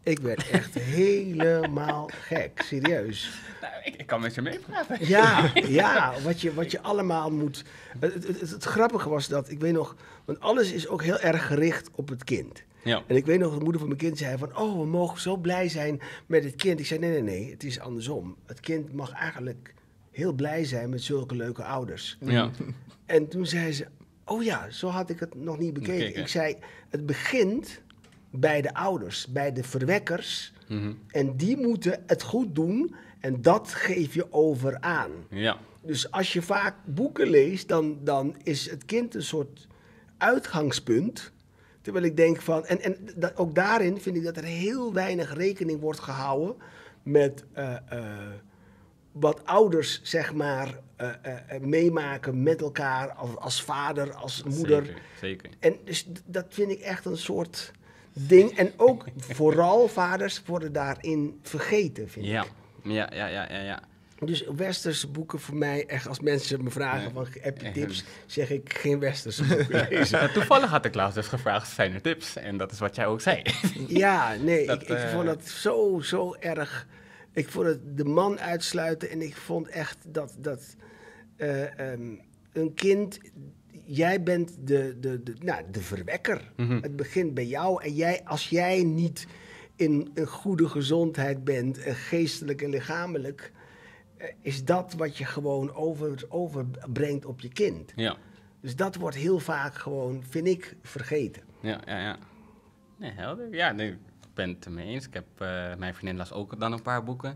Ik werd echt helemaal gek, serieus. Nou, ik, ik kan met je meepraten. Ja, ja wat, je, wat je allemaal moet. Het, het, het, het grappige was dat, ik weet nog, want alles is ook heel erg gericht op het kind. Ja. En ik weet nog, de moeder van mijn kind zei van, oh, we mogen zo blij zijn met het kind. Ik zei, nee, nee, nee, het is andersom. Het kind mag eigenlijk heel blij zijn met zulke leuke ouders. Ja. En toen zei ze, oh ja, zo had ik het nog niet bekeken. Ik zei, het begint bij de ouders, bij de verwekkers. Mhm. En die moeten het goed doen en dat geef je over aan. Ja. Dus als je vaak boeken leest, dan, dan is het kind een soort uitgangspunt. Terwijl ik denk van, en, en dat, ook daarin vind ik dat er heel weinig rekening wordt gehouden met eh, eh, wat ouders, zeg maar, eh, meemaken met elkaar als, als vader, als moeder. Zeker, zeker. En dus dat vind ik echt een soort ding. En ook vooral vaders worden daarin vergeten, vind Ja. ik. Ja, ja, ja, ja, ja. Dus westerse boeken voor mij, echt als mensen me vragen van heb je tips, zeg ik geen westerse boeken lezen. Toevallig had ik laatst dus gevraagd, zijn er tips? En dat is wat jij ook zei. Ja, nee, Dat, ik, ik vond het zo, zo erg. Ik vond het de man uitsluiten en ik vond echt dat, dat eh, ehm, een kind, jij bent de, de, de, nou, de verwekker. Mhm. Het begint bij jou en jij, als jij niet in een goede gezondheid bent, eh, geestelijk en lichamelijk, eh, is dat wat je gewoon over, overbrengt op je kind. Ja, Dus dat wordt heel vaak gewoon, vind ik, vergeten. ja, ja, ja. Nee, helder. Ja, nee, ben het ermee eens. Ik heb, eh, mijn vriendin las ook dan een paar boeken.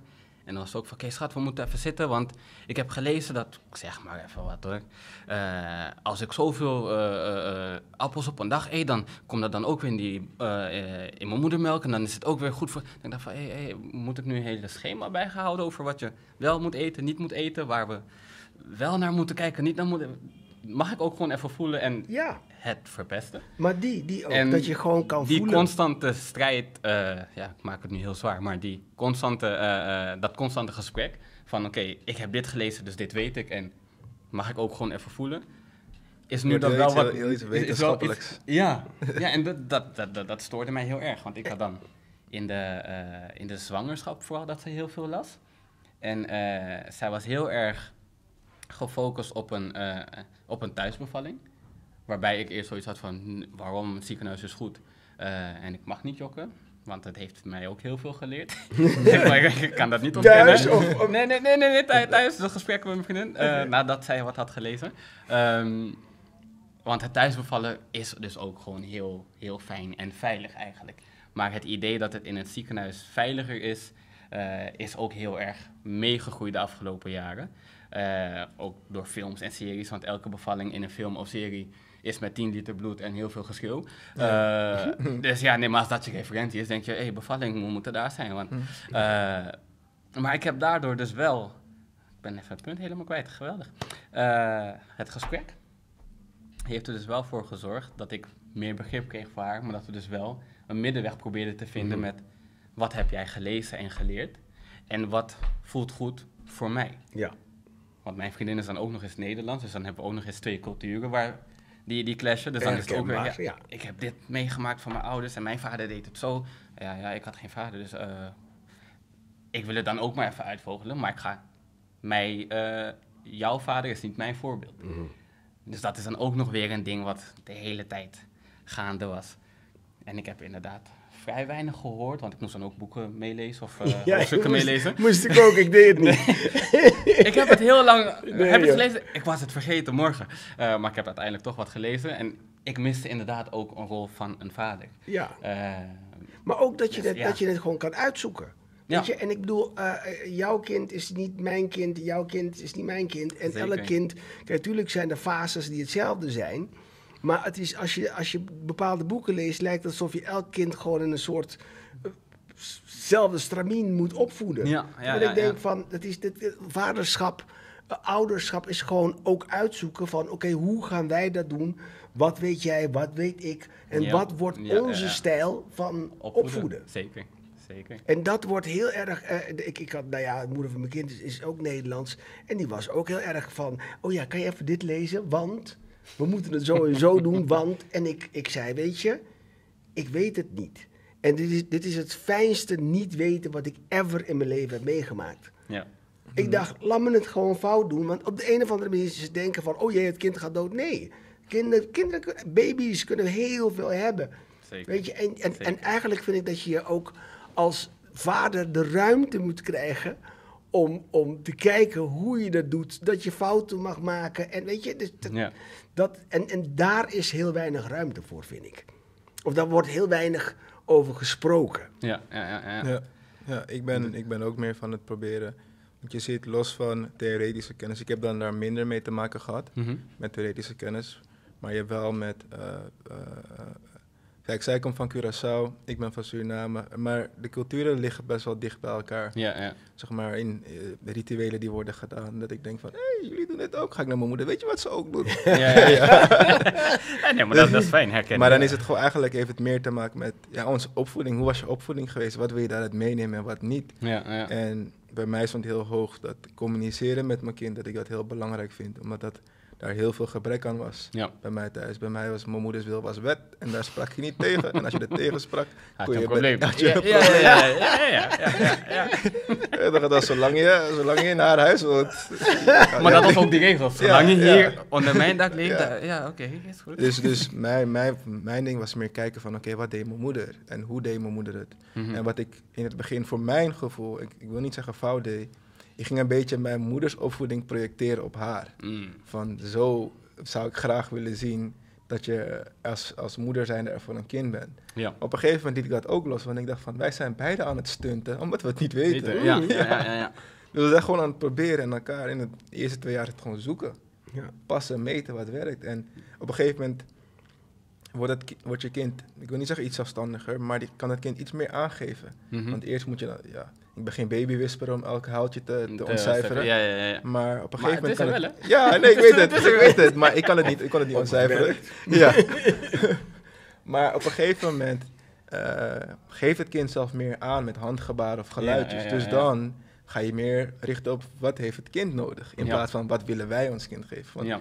En dan was het ook van, oké schat, we moeten even zitten, want ik heb gelezen dat, ik zeg maar even wat hoor, eh, als ik zoveel eh, appels op een dag eet, dan komt dat dan ook weer in, die, in mijn moedermelk en dan is het ook weer goed voor... Ik dacht van, moet ik nu een hele schema bijgehouden over wat je wel moet eten, niet moet eten, waar we wel naar moeten kijken, niet naar moeten... Mag ik ook gewoon even voelen en Ja, het verpesten? maar die, die ook, En dat je gewoon kan die voelen. constante strijd, eh, ja, ik maak het nu heel zwaar, maar die constante, eh, eh, dat constante gesprek van oké, ik heb dit gelezen, dus dit weet ik en mag ik ook gewoon even voelen, is nu dan wel wat... heel- heel iets is- is wel wetenschappelijks. iets- ja, ja, en dat, dat, dat, dat, dat stoorde mij heel erg, want ik had dan in de, eh, in de zwangerschap vooral dat ze heel veel las. En eh, zij was heel erg gefocust op een, eh, op een thuisbevalling. Waarbij ik eerst zoiets had van, "Hm, waarom het ziekenhuis is goed. Eh, en ik mag niet jokken, want het heeft mij ook heel veel geleerd. ik kan dat niet ontkennen. Thuis of- of- Nee, nee, nee, nee, nee thu- thuis. Dat gesprek met mijn vriendin, eh, nadat zij wat had gelezen. Ehm, want het thuisbevallen is dus ook gewoon heel, heel fijn en veilig eigenlijk. Maar het idee dat het in het ziekenhuis veiliger is, eh, is ook heel erg meegegroeid de afgelopen jaren. Ook door films en series, want elke bevalling in een film of serie is met 10 liter bloed en heel veel geschil. Eh, dus ja, nee, maar als dat je referentie is, denk je, hé, hey, bevalling, we moeten daar zijn. Want, Hm. eh, maar ik heb daardoor dus wel, ik ben even het punt helemaal kwijt, geweldig. Eh, het gesprek heeft er dus wel voor gezorgd dat ik meer begrip kreeg voor haar, maar dat we dus wel een middenweg probeerden te vinden Mhm. met wat heb jij gelezen en geleerd en wat voelt goed voor mij. Ja. Want mijn vriendin is dan ook nog eens Nederlands, dus dan hebben we ook nog eens twee culturen waar die, die clashen. Dus dan is het ook weer, ja, ik heb dit meegemaakt van mijn ouders en mijn vader deed het zo. Ja, ja, ik had geen vader, dus eh, ik wil het dan ook maar even uitvogelen, maar ik ga, mij, eh, jouw vader is niet mijn voorbeeld. Mhm. Dus dat is dan ook nog weer een ding wat de hele tijd gaande was. En ik heb inderdaad vrij weinig gehoord, want ik moest dan ook boeken meelezen of uh, Ja, hoofdstukken moest- meelezen. Moest ik ook, ik deed het niet. ik heb het heel lang Nee, heb het gelezen. Ik was het vergeten morgen. Eh, maar ik heb uiteindelijk toch wat gelezen. En ik miste inderdaad ook een rol van een vader. Ja. Eh, Maar ook dat je, Dus, het, ja. dat je het gewoon kan uitzoeken. Ja. Weet je? En ik bedoel, eh, eh, jouw kind is niet mijn kind, jouw kind is niet mijn kind. En Zeker. elk kind, kijk, natuurlijk zijn er fases die hetzelfde zijn. Maar het is, als, je, als je bepaalde boeken leest, lijkt het alsof je elk kind gewoon in een soort eh, zelfde stramien moet opvoeden. Ja, ja, ik denk ja. van, het is dit, eh, vaderschap, eh, ouderschap is gewoon ook uitzoeken van, oké, hoe gaan wij dat doen? Wat weet jij, wat weet ik? En Ja. wat wordt onze stijl van opvoeden? Zeker, zeker. En dat wordt heel erg. eh, ik, ik had, nou ja, de moeder van mijn kind is, is ook Nederlands. En die was ook heel erg van. Oh ja, kan je even dit lezen? Want we moeten het zo en zo doen. Want. En ik, ik zei: Weet je, ik weet het niet. En dit is, dit is het fijnste niet weten wat ik ever in mijn leven heb meegemaakt. Ja. Ik dacht, laat me het gewoon fout doen. Want op de een of andere manier is ze denken van... Oh jee, het kind gaat dood. Nee. Kinderen, kinderen, baby's kunnen heel veel hebben. Zeker. Weet je, en, en, en eigenlijk vind ik dat je ook als vader de ruimte moet krijgen om, om te kijken hoe je dat doet. Dat je fouten mag maken. En weet je, dus dat, Ja. dat, en, en daar is heel weinig ruimte voor, vind ik. Of daar wordt heel weinig over gesproken. Ja, ja, ja, ja. Ja, ja ik, ben, ik ben ook meer van het proberen. Want je ziet los van theoretische kennis. Ik heb dan daar minder mee te maken gehad. Mhm. met theoretische kennis. Maar je hebt wel met. eh, eh, kijk, zij komt van Curaçao, ik ben van Suriname. Maar de culturen liggen best wel dicht bij elkaar. Ja, ja. Zeg maar in eh, de rituelen die worden gedaan. Dat ik denk van, hé, hey, jullie doen dit ook. Ga ik naar mijn moeder, weet je wat ze ook doet? ja, ja, ja. nee, maar dat, dat is fijn, herkennen. maar dan is het gewoon eigenlijk heeft het meer te maken met ja, onze opvoeding. Hoe was je opvoeding geweest? Wat wil je daaruit meenemen en wat niet? Ja, ja. En bij mij stond heel hoog dat communiceren met mijn kind, dat ik dat heel belangrijk vind. Omdat dat, daar heel veel gebrek aan was. Ja. Bij mij thuis. Bij mij was mijn moeders wil was wet. En daar sprak je niet tegen. En als je er tegen sprak, Had je een probleem. Ja, ja, ja, ja, ja, ja, dat zolang je, zolang je naar huis wilt. Maar dat was ook die regel. Zolang je hier ja. onder mijn dak leeft, Ja. ja, oké, is goed. Dus, dus mijn, mijn, mijn ding was meer kijken van, oké, wat deed mijn moeder? En hoe deed mijn moeder het? Mhm. En wat ik in het begin voor mijn gevoel, ik, ik wil niet zeggen fout deed, ik ging een beetje mijn moeders opvoeding projecteren op haar. Mm. Van zo zou ik graag willen zien dat je als, als moeder zijnde er voor een kind bent. Ja. Op een gegeven moment liet ik dat ook los, want ik dacht van wij zijn beide aan het stunten, omdat we het niet weten. Ja, ja, ja, ja, ja. Dus we zijn gewoon aan het proberen en elkaar in het eerste twee jaar het gewoon zoeken. Ja. Passen, meten wat werkt. En op een gegeven moment wordt, het, ki- wordt je kind, ik wil niet zeggen iets zelfstandiger, maar die kan het kind iets meer aangeven. Mhm. Want eerst moet je, dan- ja, ik ben geen om elk huiltje te, ontcijferen. Ja, ja, ja. Maar op een Maar gegeven moment kan het... Ja, nee, ik weet het. Ik weet het. Maar ik kan het niet, ik kan het niet ontcijferen. Ja. maar op een gegeven moment eh, geeft het kind zelf meer aan met handgebaren of geluidjes. Dus dan ga je meer richten op wat heeft het kind nodig. In plaats van wat willen wij ons kind geven. Want Ja.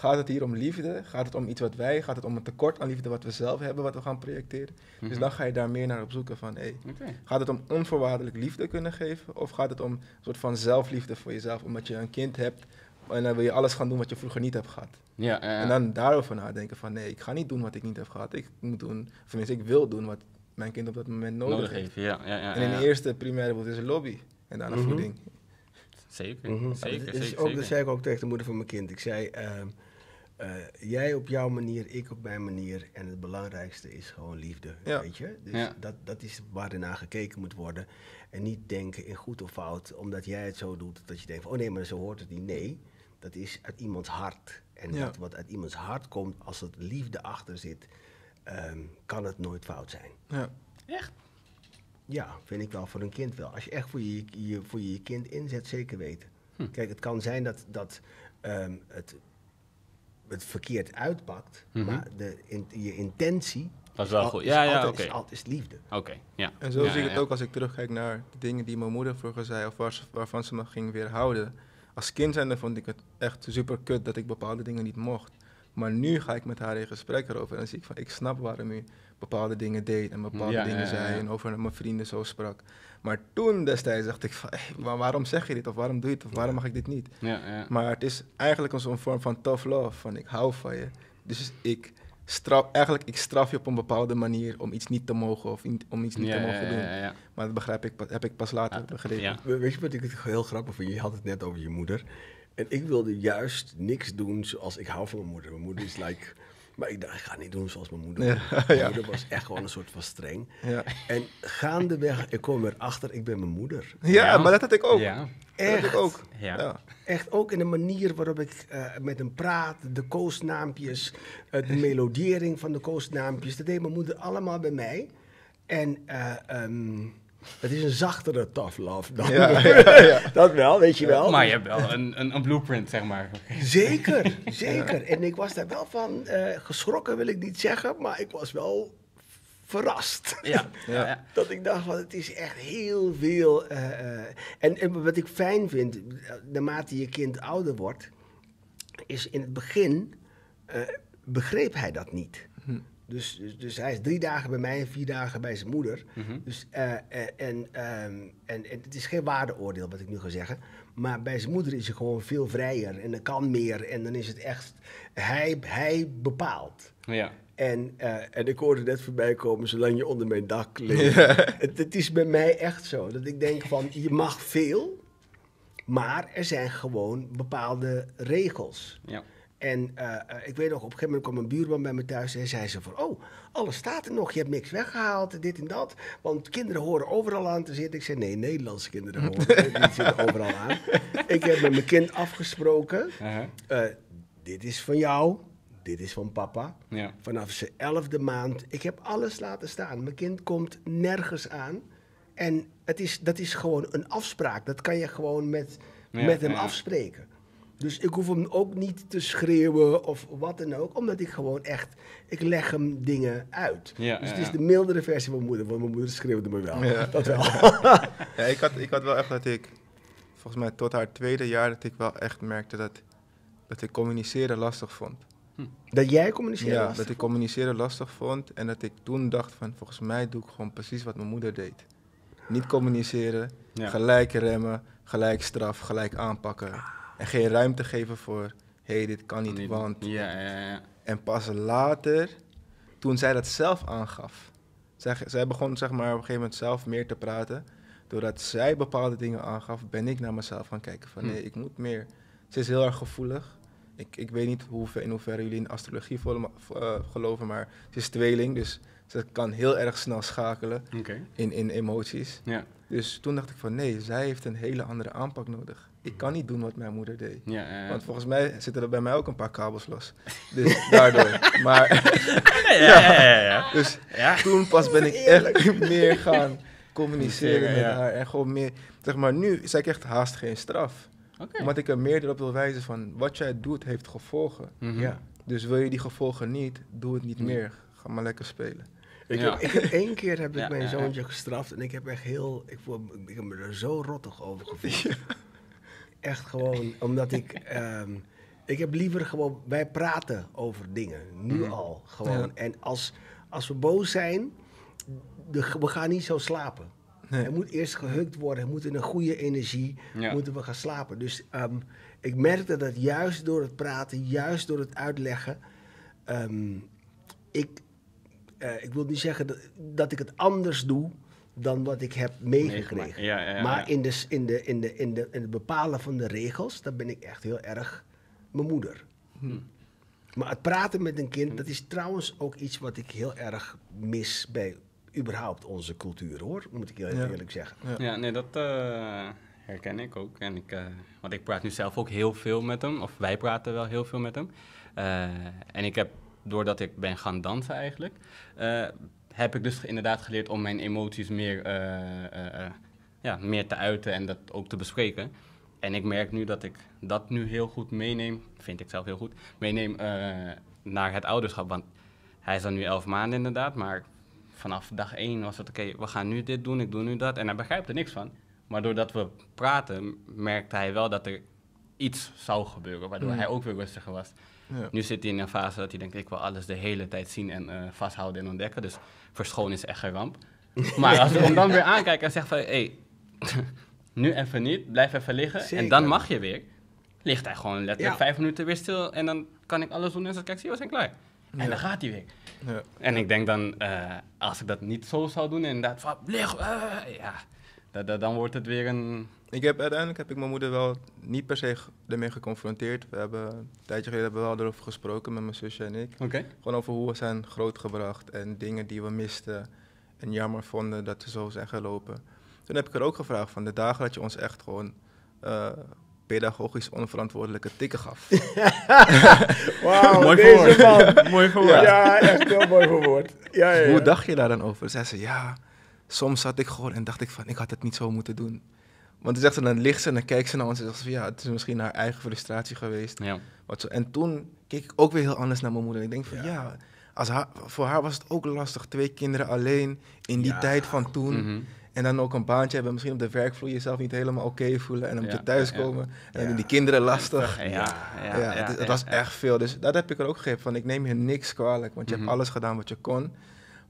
Gaat het hier om liefde? Gaat het om iets wat wij? Gaat het om een tekort aan liefde wat we zelf hebben, wat we gaan projecteren? Dus Mhm. dan ga je daar meer naar op zoeken van, hey. Gaat het om onvoorwaardelijk liefde kunnen geven? Of gaat het om een soort van zelfliefde voor jezelf? Omdat je een kind hebt en dan wil je alles gaan doen wat je vroeger niet hebt gehad. Ja. En dan daarover nadenken van nee, ik ga niet doen wat ik niet heb gehad. Ik moet doen, of tenminste ik wil doen wat mijn kind op dat moment nodig, nodig heeft. heeft. Ja, ja, ja, En in ja. de eerste primaire behoefte is een lobby. En daarna Mhm. voeding. Zeker, Mhm. zeker, zeker. ook, dat zeker. zei ik ook tegen de moeder van mijn kind. Ik zei, ehm, eh, jij op jouw manier, ik op mijn manier. En het belangrijkste is gewoon liefde, Ja. weet je? Dus Ja. dat, dat is waar ernaar gekeken moet worden. En niet denken in goed of fout, omdat jij het zo doet, dat je denkt van, oh nee, maar zo hoort het niet. Nee, dat is uit iemands hart. En Ja. dat wat uit iemands hart komt, als er liefde achter zit, ehm, kan het nooit fout zijn. Ja. Echt? Ja, vind ik wel voor een kind wel. Als je echt voor je, je, voor je kind inzet, zeker weten. Hm. Kijk, het kan zijn dat, dat ehm, het, het verkeerd uitpakt, Mhm. maar de, in, je intentie Dat is wel goed. is Ja, ja, altijd, oké. is altijd is liefde. Oké, ja. En zo Ja, zie ik ja, het ja. ook als ik terugkijk naar de dingen die mijn moeder vroeger zei of waar ze- waarvan ze me ging weerhouden. Als kind zijnde vond ik het echt super kut dat ik bepaalde dingen niet mocht. Maar nu ga ik met haar in gesprek erover en dan zie ik van ik snap waarom u bepaalde dingen deed en bepaalde Ja, dingen ja, ja, zei en over mijn vrienden zo sprak. Maar toen destijds dacht ik van hey, waarom zeg je dit of waarom doe je het of waarom mag ik dit niet? Ja, ja. Maar het is eigenlijk een zo'n vorm van tough love, van ik hou van je. Dus ik straf, eigenlijk ik straf je op een bepaalde manier om iets niet te mogen of niet- om iets niet ja, te mogen ja, doen. ja, ja. Maar dat begrijp ik, heb ik pas later begrepen. Weet je wat ik het heel grappig vind? Je had het net over je moeder. En ik wilde juist niks doen zoals ik hou van mijn moeder. Mijn moeder is like... Maar ik dacht, ik ga niet doen zoals mijn moeder. Ja, Mijn ja. moeder was echt gewoon een soort van streng. Ja. En gaandeweg, ik kom erachter, ik ben mijn moeder. Ja, Ja. maar dat had ik ook. Ja. Dat had ik Echt. ook. Ja. Ja. Echt ook in de manier waarop ik eh, met hem praat, de koosnaampjes, eh, de melodiering van de koosnaampjes. Dat deed mijn moeder allemaal bij mij. En eh, ehm, het is een zachtere tough love dan. Ja, ja, ja. Dat wel, weet je wel. Maar je hebt wel een, een, een blueprint, zeg maar. Zeker, zeker. En ik was daar wel van eh, geschrokken, wil ik niet zeggen, maar ik was wel verrast. Ja. Dat ik dacht van het is echt heel veel. eh, eh, en, en wat ik fijn vind, naarmate je kind ouder wordt, is in het begin eh, begreep hij dat niet. Hm. Dus, dus, dus hij is drie dagen bij mij en vier dagen bij zijn moeder. Mhm. Dus, eh, eh, en, ehm, en, en het is geen waardeoordeel wat ik nu ga zeggen. Maar bij zijn moeder is hij gewoon veel vrijer en dan kan meer. En dan is het echt, hij, hij bepaalt. Ja. En, eh, en ik hoorde net voorbij komen, zolang je onder mijn dak ligt. Het, het is bij mij echt zo, dat ik denk van, je mag veel, maar er zijn gewoon bepaalde regels. Ja. En eh, eh, ik weet nog, op een gegeven moment kwam een buurman bij me thuis en zei ze van... Oh, alles staat er nog, je hebt niks weggehaald, dit en dat. Want kinderen horen overal aan te zitten. Ik zei, nee, Nederlandse kinderen horen, die zitten overal aan. Ik heb met mijn kind afgesproken, eh, dit is van jou, dit is van papa. Ja. Vanaf zijn elfde maand, ik heb alles laten staan. Mijn kind komt nergens aan. En het is, dat is gewoon een afspraak. Dat kan je gewoon met, Ja, met hem ja. afspreken. Dus ik hoef hem ook niet te schreeuwen of wat dan ook. Omdat ik gewoon echt, ik leg hem dingen uit. Ja, dus ja, het is ja. de mildere versie van mijn moeder. Want mijn moeder schreeuwde me wel. Ja. Dat wel. Ja, ik, had, ik had wel echt dat ik, volgens mij tot haar tweede jaar, dat ik wel echt merkte dat, dat ik communiceren lastig vond. dat jij communiceert Ja, lastig dat ik communiceren lastig vond en dat ik toen dacht van, volgens mij doe ik gewoon precies wat mijn moeder deed. Niet communiceren, Ja. gelijk remmen, gelijk straf, gelijk aanpakken. En geen ruimte geven voor, hé, hey, dit kan niet, want... Ja, ja, ja. En pas later, toen zij dat zelf aangaf. Zij, zij begon zeg maar op een gegeven moment zelf meer te praten. Doordat zij bepaalde dingen aangaf, ben ik naar mezelf gaan kijken van Hm. nee, ik moet meer. Ze is heel erg gevoelig. Ik, ik weet niet hoe, ver- in hoeverre jullie in astrologie vol- eh, geloven, maar ze is tweeling, dus ze kan heel erg snel schakelen in, in emoties. Ja. Dus toen dacht ik van nee, zij heeft een hele andere aanpak nodig. Ik kan niet doen wat mijn moeder deed. Ja, ja, ja. Want volgens mij zitten er bij mij ook een paar kabels los. Dus daardoor. Maar ja, ja, ja, ja. dus Ja. toen pas ben ik echt meer gaan communiceren met Ja. haar. En gewoon meer, zeg maar, nu zij krijgt haast geen straf. Omdat ik er meer erop wil wijzen van, wat jij doet heeft gevolgen. Ja. Dus wil je die gevolgen niet, doe het niet meer. Ga maar lekker spelen. Ik, Ja. heb, ik heb één keer heb ik Ja, mijn ja, ja. zoontje gestraft en ik heb echt heel, ik, voel, ik heb me er zo rottig over gevoeld. Echt gewoon, omdat ik, ehm, ik heb liever gewoon, wij praten over dingen, nu Mhm. al gewoon. Ja. En als, als we boos zijn, de, we gaan niet zo slapen. Nee. Er moet eerst gehukt worden, we moeten in een goede energie, Ja. moeten we gaan slapen. Dus ehm, ik merkte dat juist door het praten, juist door het uitleggen, ehm, ik, eh, ik wil niet zeggen dat, dat ik het anders doe dan wat ik heb meegekregen. Meegemaakt. Ja, ja, ja, maar. In, de, in, de, in, de, in, de, in het bepalen van de regels, daar ben ik echt heel erg mijn moeder. Hm. Maar het praten met een kind, dat is trouwens ook iets wat ik heel erg mis bij überhaupt onze cultuur, hoor. Moet ik heel Ja. eerlijk zeggen. Ja. Ja, nee, dat eh, herken ik ook. En ik, eh, want ik praat nu zelf ook heel veel met hem, of wij praten wel heel veel met hem. Eh, en ik heb, doordat ik ben gaan dansen eigenlijk, eh, heb ik dus inderdaad geleerd om mijn emoties meer, eh, eh, eh, ja, meer te uiten en dat ook te bespreken. En ik merk nu dat ik dat nu heel goed meeneem, vind ik zelf heel goed, meeneem naar het ouderschap. Want hij is dan nu elf maanden inderdaad, maar vanaf dag één was het oké, we gaan nu dit doen, ik doe nu dat. En hij begrijpt er niks van. Maar doordat we praten, merkte hij wel dat er iets zou gebeuren, waardoor Mm. hij ook weer rustiger was. Ja. Nu zit hij in een fase dat hij denkt, ik wil alles de hele tijd zien en eh, vasthouden en ontdekken. Dus verschonen is echt een ramp. Maar als we hem dan weer aankijken en zegt van, hé, hey, nu even niet, blijf even liggen. En dan mag je weer. Ligt hij gewoon letterlijk Ja. vijf minuten weer stil en dan kan ik alles doen en zeg kijk, zie we zijn klaar. En Ja. dan gaat hij weer. Ja. En ik denk dan, eh, als ik dat niet zo zou doen, inderdaad, van, lig, eh, ja, da- da- dan wordt het weer een... Ik heb, uiteindelijk heb ik mijn moeder wel niet per se ermee geconfronteerd. We hebben een tijdje geleden hebben we wel erover gesproken met mijn zusje en ik. Oké. Gewoon over hoe we zijn grootgebracht en dingen die we misten en jammer vonden dat ze zo zijn gelopen. Toen heb ik er ook gevraagd van de dagen dat je ons echt gewoon eh, pedagogisch onverantwoordelijke tikken gaf. Wauw, Mooi deze verwoord. man. Mooi verwoord. Ja, echt heel mooi verwoord. Ja, ja, ja. Hoe dacht je daar dan over? Zei ze, ja, soms zat ik gewoon en dacht ik van, ik had het niet zo moeten doen. Want dan zegt ze, dan ligt ze en dan kijkt ze naar ons en zegt ze van, ja, het is misschien haar eigen frustratie geweest. Ja. Wat zo. En toen keek ik ook weer heel anders naar mijn moeder. Ik denk van, ja, als haar, voor haar was het ook lastig. Twee kinderen alleen in die Ja. tijd van toen. Mhm. En dan ook een baantje hebben, misschien op de werkvloer jezelf niet helemaal oké voelen. En dan moet Ja, je thuiskomen en dan die kinderen lastig. Ja, ja, Ja, ja, het, het was ja. echt veel. Dus dat heb ik er ook gegeven van. Ik neem je niks kwalijk, want je Mhm. hebt alles gedaan wat je kon.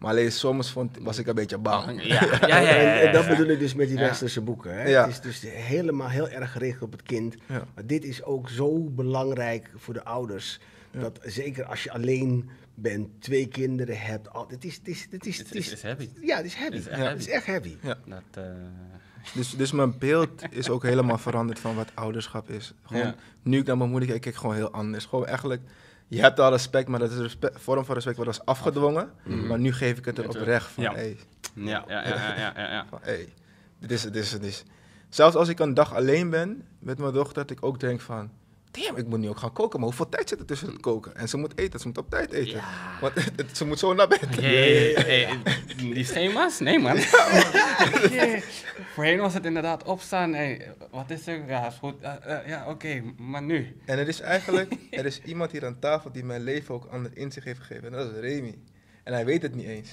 Maar alleen soms vond, was ik een beetje bang. Ja, ja, ja. ja, ja, En, en dat bedoel ik dus met die Ja. westerse boeken. Hè? Ja. Het is dus helemaal heel erg gericht op het kind. Ja. Maar dit is ook zo belangrijk voor de ouders. Ja. Dat zeker als je alleen bent, twee kinderen hebt. Al, het is, het is, het is, Het is, heavy. ja, het is heavy. Het is echt Ja, heavy. Het is echt heavy. Ja. Dat, eh, Dus, dus mijn beeld is ook helemaal veranderd van wat ouderschap is. Gewoon, Ja. Nu ik naar mijn moeder kijk, kijk ik gewoon heel anders. Gewoon eigenlijk, je hebt al respect, maar dat is een vorm van respect wat was afgedwongen. Mhm. Maar nu geef ik het Ja, erop tuurlijk. recht van, Ja. hey, ja, ja, ja, ja, ja, ja, ja. van, hey, dit is het, dit is het. dit is- Zelfs als ik een dag alleen ben met mijn dochter, dat ik ook denk van, damn, ik moet nu ook gaan koken. Maar hoeveel tijd zit er tussen het koken? En ze moet eten, ze moet op tijd eten. Want het- het- ze moet zo naar bed. Hey, hey, die schema's? Nee, man. Voorheen was het inderdaad opstaan. Hey, wat is er? Ja, is goed. Eh, eh, ja, oké, maar nu? En er is eigenlijk, er is iemand hier aan tafel die mijn leven ook ander inzicht heeft gegeven. En dat is Remy. En hij weet het niet eens.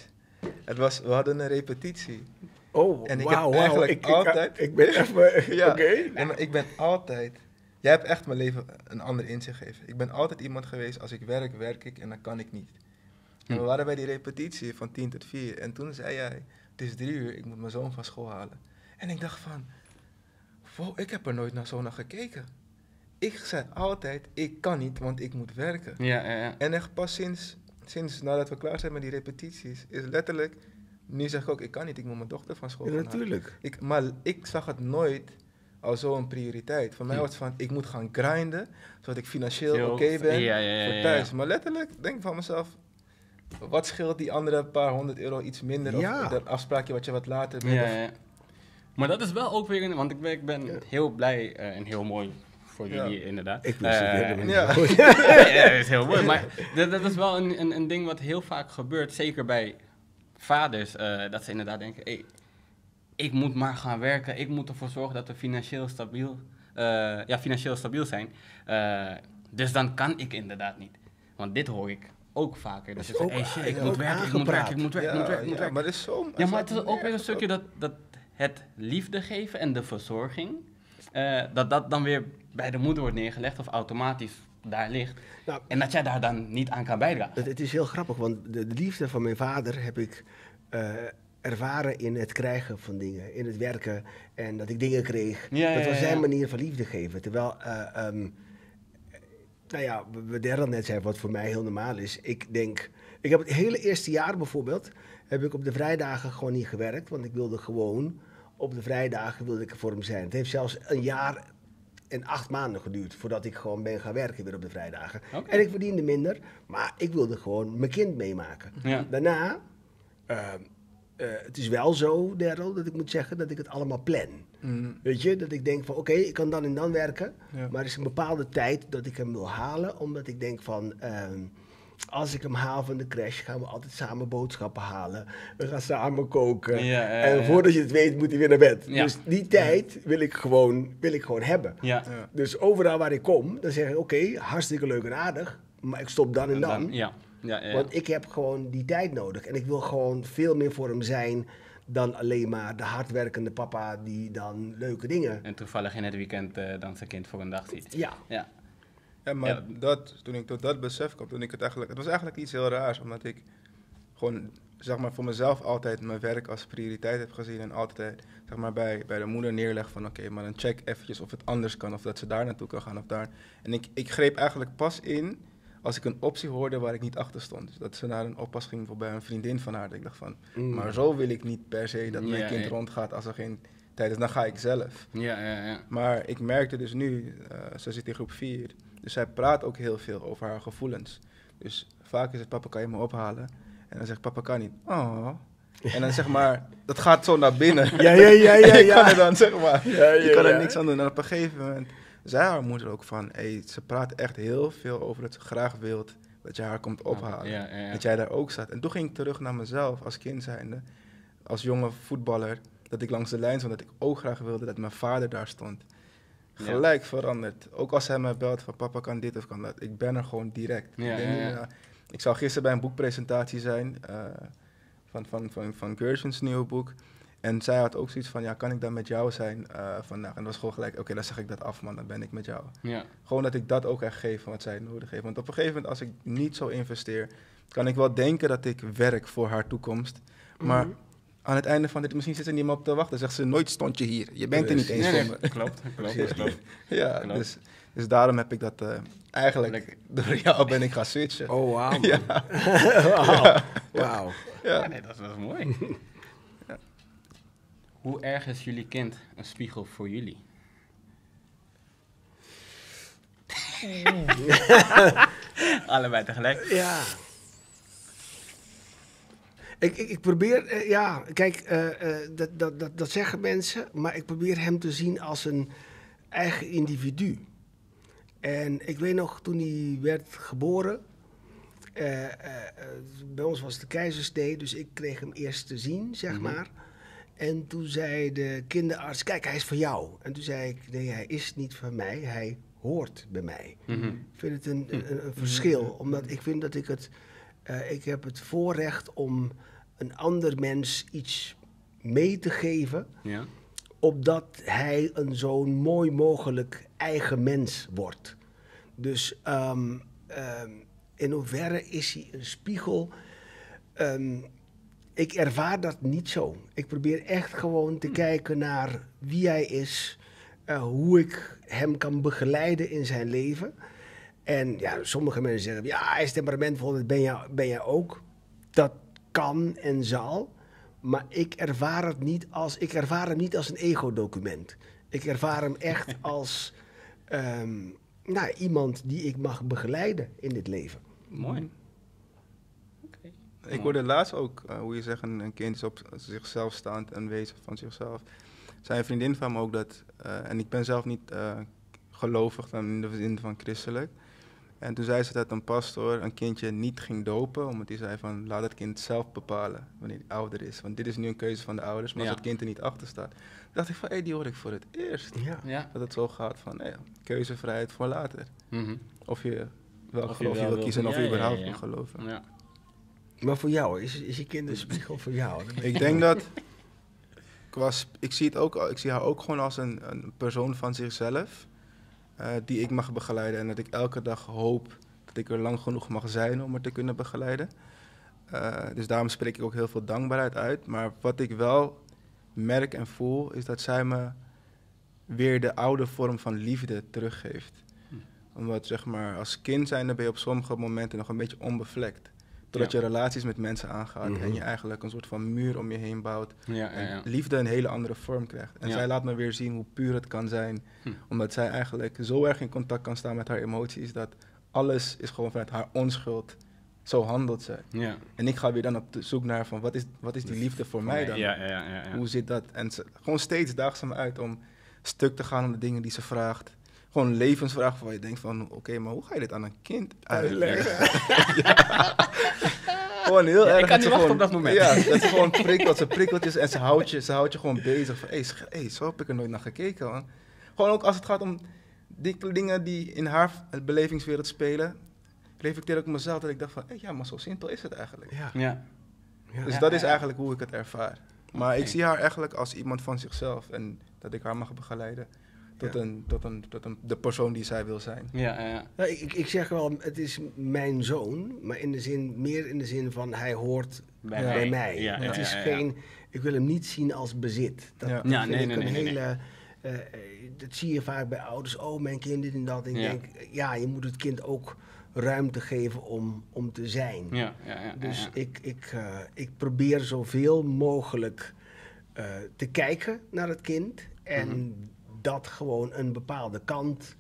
Het was, we hadden een repetitie. Oh, En ik heb wauw. eigenlijk ik, ik, altijd- Ik, ben even... Ja. Oké. En ik ben altijd, jij hebt echt mijn leven een ander inzicht gegeven. Ik ben altijd iemand geweest, als ik werk, werk ik en dan kan ik niet. En we Hm. waren bij die repetitie van 10 tot 4. En toen zei jij, het is drie uur, ik moet mijn zoon van school halen. En ik dacht van, wow, ik heb er nooit naar zo naar gekeken. Ik zei altijd, ik kan niet, want ik moet werken. Ja, ja, ja. En echt pas sinds, sinds nadat we klaar zijn met die repetities, is letterlijk, nu zeg ik ook, ik kan niet, ik moet mijn dochter van school halen. natuurlijk. Ik, maar ik zag het nooit als zo'n prioriteit. Voor mij Hm. was het van, ik moet gaan grinden, zodat ik financieel oké ben ja, ja, ja, voor thuis. ja. Maar letterlijk denk ik van mezelf, wat scheelt die andere paar honderd euro iets minder? Ja. Of dat afspraakje wat je wat later bent? Ja, of- ja. Maar dat is wel ook weer, een, want ik ben, ik ben Ja. heel blij eh, en heel mooi voor Ja. jullie inderdaad. Ik wist het Eh, ja. ja, dat is heel mooi. Maar dat, dat is wel een, een, een ding wat heel vaak gebeurt, zeker bij vaders, eh, dat ze inderdaad denken, hey, ik moet maar gaan werken, ik moet ervoor zorgen dat we financieel stabiel, eh, ja, financieel stabiel zijn. Eh, dus dan kan ik inderdaad niet. Want dit hoor ik ook vaker. Dat ook- hey shit, ik moet werken, ik moet werken, ik moet werken, ik moet werken, ik moet werken. maar het is zo... Ja, maar het is ook weer een stukje dat, dat het liefde geven en de verzorging, eh, dat dat dan weer bij de moeder wordt neergelegd of automatisch daar ligt. Nou, En dat jij daar dan niet aan kan bijdragen. Het, het is heel grappig, want de, de liefde van mijn vader heb ik eh, ervaren in het krijgen van dingen, in het werken en dat ik dingen kreeg. Ja, dat was zijn manier van liefde geven. Terwijl, eh, ehm, nou ja, we- we derde net zei wat voor mij heel normaal is. Ik denk, ik heb het hele eerste jaar bijvoorbeeld, heb ik op de vrijdagen gewoon niet gewerkt, want ik wilde gewoon op de vrijdagen wilde ik er voor hem zijn. Het heeft zelfs een jaar en acht maanden geduurd voordat ik gewoon ben gaan werken weer op de vrijdagen. En ik verdiende minder, maar ik wilde gewoon mijn kind meemaken. Ja. Daarna, ehm, eh, het is wel zo, Daryl, dat ik moet zeggen dat ik het allemaal plan. Mm, Weet je, dat ik denk van oké, ik kan dan en dan werken. Ja. Maar er is een bepaalde tijd dat ik hem wil halen. Omdat ik denk van, ehm, als ik hem haal van de crash, gaan we altijd samen boodschappen halen. We gaan samen koken. Ja, ja, en voordat je het weet, moet hij weer naar bed. Ja. Dus die tijd wil ik gewoon, wil ik gewoon hebben. Ja. ja. Dus overal waar ik kom, dan zeg ik oké, hartstikke leuk en aardig. Maar ik stop dan en dan. Ja. Ja, ja, ja. Want ik heb gewoon die tijd nodig. En ik wil gewoon veel meer voor hem zijn dan alleen maar de hardwerkende papa die dan leuke dingen. En toevallig in het weekend eh, dan zijn kind voor een dag ziet. Ja, Ja. Ja, maar Ja. Dat, toen ik tot dat besef kwam, toen ik het eigenlijk... Het was eigenlijk iets heel raars, omdat ik gewoon, zeg maar, voor mezelf altijd mijn werk als prioriteit heb gezien. En altijd, zeg maar, bij, bij de moeder neerleg van, oké, maar dan check eventjes of het anders kan. Of dat ze daar naartoe kan gaan of daar. En ik, ik greep eigenlijk pas in als ik een optie hoorde waar ik niet achter stond. Dus dat ze naar een oppas ging voor bij een vriendin van haar. Dat ik dacht van, Mm. maar zo wil ik niet per se dat mijn Ja, kind ja. rondgaat als er geen tijd is. Dan ga ik zelf. Ja, ja, ja. Maar ik merkte dus nu, eh, ze zit in groep 4, dus zij praat ook heel veel over haar gevoelens. Dus vaak is het, papa kan je me ophalen? En dan zegt papa kan niet. Oh. En dan zeg maar, dat gaat zo naar binnen. Ja, ja, ja, ja, je ja. kan er dan zeg maar, Ja, je ja, kan er niks aan doen. En op een gegeven moment zei haar moeder ook van, hey, ze praat echt heel veel over dat ze graag wilt dat je haar komt ophalen. Ja, ja, ja. Dat jij daar ook zat. En toen ging ik terug naar mezelf als kind zijnde, als jonge voetballer, dat ik langs de lijn stond, dat ik ook graag wilde dat mijn vader daar stond. Gelijk veranderd. Ook als hij me belt van papa kan dit of kan dat. Ik ben er gewoon direct. Ik, denk ik zou gisteren bij een boekpresentatie zijn eh, van, van, van, van Gershwin's nieuwe boek. En zij had ook zoiets van, ja, kan ik dan met jou zijn eh, vandaag? En dat was gewoon gelijk, oké, dan zeg ik dat af, man, dan ben ik met jou. Ja. Gewoon dat ik dat ook echt geef wat zij nodig heeft. Want op een gegeven moment, als ik niet zo investeer, kan ik wel denken dat ik werk voor haar toekomst. Maar Mhm. aan het einde van dit, misschien zit ze niet meer op te wachten. Zegt ze, nooit stond je hier. Je bent er niet eens Nee, voor nee, me. klopt, klopt, Ja. klopt. Ja, Klopt. dus, dus daarom heb ik dat eh, eigenlijk, Lekker. door jou ben ik gaan switchen. Oh, wauw. Ja. Wauw. Wauw. Ja. Ja, nee, dat is mooi. Hoe erg is jullie kind een spiegel voor jullie? Allebei tegelijk. Ja. Ik, ik, ik probeer, eh, ja, kijk, eh, eh, dat, dat, dat, dat zeggen mensen, maar ik probeer hem te zien als een eigen individu. En ik weet nog, toen hij werd geboren, bij ons was het de keizersnee, dus ik kreeg hem eerst te zien, zeg Mhm. maar. En toen zei de kinderarts, kijk, hij is voor jou. En toen zei ik, nee, hij is niet van mij, hij hoort bij mij. Mhm. Ik vind het een, een, een verschil, omdat ik vind dat ik het... eh, ik heb het voorrecht om een ander mens iets mee te geven... Ja. opdat hij een zo'n mooi mogelijk eigen mens wordt. Dus ehm, ehm, in hoeverre is hij een spiegel... Ehm, ik ervaar dat niet zo. Ik probeer echt gewoon te kijken naar wie hij is, eh, hoe ik hem kan begeleiden in zijn leven. En ja, sommige mensen zeggen, ja, hij is temperamentvol, dat ben jij, ben jij ook. Dat kan en zal, maar ik ervaar, het niet als, ik ervaar hem niet als een ego-document. Ik ervaar hem echt als ehm, nou, iemand die ik mag begeleiden in dit leven. Mooi. Ik hoorde laatst ook eh, hoe je zegt, een, een kind is op zichzelf staand en wezen van zichzelf. Zei een vriendin van me ook dat, eh, en ik ben zelf niet eh, gelovig dan in de zin van christelijk. En toen zei ze dat een pastoor een kindje niet ging dopen, omdat hij zei van laat het kind zelf bepalen wanneer hij ouder is. Want dit is nu een keuze van de ouders, maar Ja. als het kind er niet achter staat. Toen dacht ik van, hé, die hoor ik voor het eerst. Ja. Ja. Dat het zo gaat van, keuzevrijheid voor later. Mhm. Of je welk Of je geloof je wel wil wil- kiezen en of je überhaupt ja, ja. wil geloven. Maar voor jou, is, is je kind een spiegel voor jou? Ik denk dat. Qua ik, zie het ook, ik zie haar ook gewoon als een, een persoon van zichzelf. eh, die ik mag begeleiden. En dat ik elke dag hoop dat ik er lang genoeg mag zijn om haar te kunnen begeleiden. Eh, dus daarom spreek ik ook heel veel dankbaarheid uit. Maar wat ik wel merk en voel, is dat zij me weer de oude vorm van liefde teruggeeft. Omdat zeg maar, als kind zijn, dan ben je op sommige momenten nog een beetje onbevlekt. Totdat Ja. je relaties met mensen aangaat Mhm. en je eigenlijk een soort van muur om je heen bouwt. En liefde een hele andere vorm krijgt. En zij laat me weer zien hoe puur het kan zijn. Hm. Omdat zij eigenlijk zo erg in contact kan staan met haar emoties. Dat alles is gewoon vanuit haar onschuld zo handelt zij. Ja. En ik ga weer dan op zoek naar van wat is, wat is die liefde voor mij dan? Ja, ja, ja. ja, ja. Hoe zit dat? En ze, gewoon steeds daagt ze me uit om stuk te gaan om de dingen die ze vraagt. Gewoon levensvragen waar je denkt van, oké, maar hoe ga je dit aan een kind uitleggen? Ja. Gewoon heel Ja, ik erg. kan dat niet wachten gewoon- op dat moment. Ja, dat ze gewoon prikkelt, ze prikkelt je en ze houdt je, ze houdt je gewoon bezig. Van, hey, hey, zo heb ik er nooit naar gekeken, man. Gewoon ook als het gaat om die dingen die in haar belevingswereld spelen, reflecteer ik op mezelf dat ik dacht van, ja, maar zo simpel is het eigenlijk. Ja. Ja. Ja. Dus Ja, dat is eigenlijk hoe ik het ervaar. Maar ik zie haar eigenlijk als iemand van zichzelf en dat ik haar mag begeleiden tot, Ja. een, tot, een, tot een, de persoon die zij wil zijn. Ja, ja, ja. Nou, ik, ik zeg wel, het is mijn zoon, maar in de zin, meer in de zin van hij hoort Bij, mij. Ja, het ja, is ja, ja. geen, ik wil hem niet zien als bezit. Dat, Ja. dat Ja, vind nee, ik nee, een nee, nee, hele, eh, eh, dat zie je vaak bij ouders. Oh, mijn kind dit en dat. En ik Ja. denk, ja, je moet het kind ook ruimte geven om, om te zijn. Ja, ja, ja, ja, Dus ja. Ik, ik, eh, ik probeer zoveel mogelijk eh, te kijken naar het kind en Mhm. Dat gewoon een bepaalde kant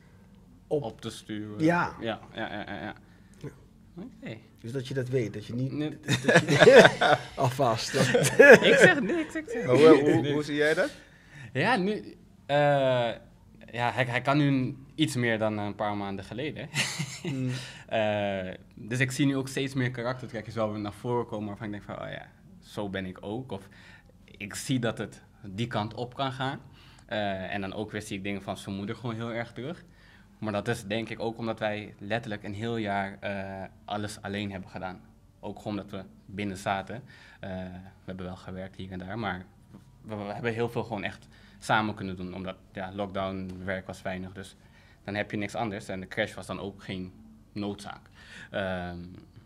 op. op te sturen. Ja. Ja, ja, ja, ja. Dus dat je dat weet, dat je niet Nee. dat je- alvast. dat- ik zeg niks, ik zeg hoe, hoe, hoe zie jij dat? Ja, nu... eh, ja, hij, hij kan nu iets meer dan een paar maanden geleden. Mm. Eh, dus ik zie nu ook steeds meer karaktertrekjes wel weer naar voren komen waarvan ik denk van, oh ja, zo ben ik ook. Of ik zie dat het die kant op kan gaan. Eh, en dan ook weer ik dingen van zijn moeder gewoon heel erg terug. Maar dat is denk ik ook omdat wij letterlijk een heel jaar eh, alles alleen hebben gedaan. Ook gewoon omdat we binnen zaten. Eh, we hebben wel gewerkt hier en daar, maar we, we hebben heel veel gewoon echt samen kunnen doen. Omdat ja, lockdown, werk was weinig, dus dan heb je niks anders. En de crash was dan ook geen noodzaak. Ehm,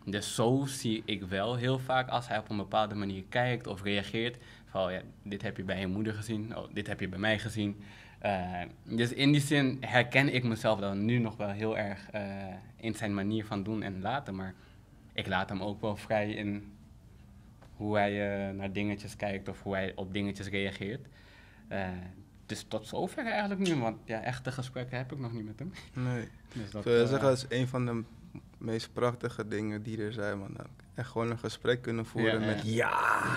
dus zo zie ik wel heel vaak als hij op een bepaalde manier kijkt of reageert. Van, oh ja, dit heb je bij je moeder gezien, oh, dit heb je bij mij gezien. Eh, dus in die zin herken ik mezelf dan nu nog wel heel erg eh, in zijn manier van doen en laten. Maar ik laat hem ook wel vrij in hoe hij eh, naar dingetjes kijkt of hoe hij op dingetjes reageert. Dus tot zover eigenlijk nu, want ja, echte gesprekken heb ik nog niet met hem. Nee. Dus dat, eh, zeggen, dat is een van de meest prachtige dingen die er zijn, man. Echt gewoon een gesprek kunnen voeren Ja, met... Ja,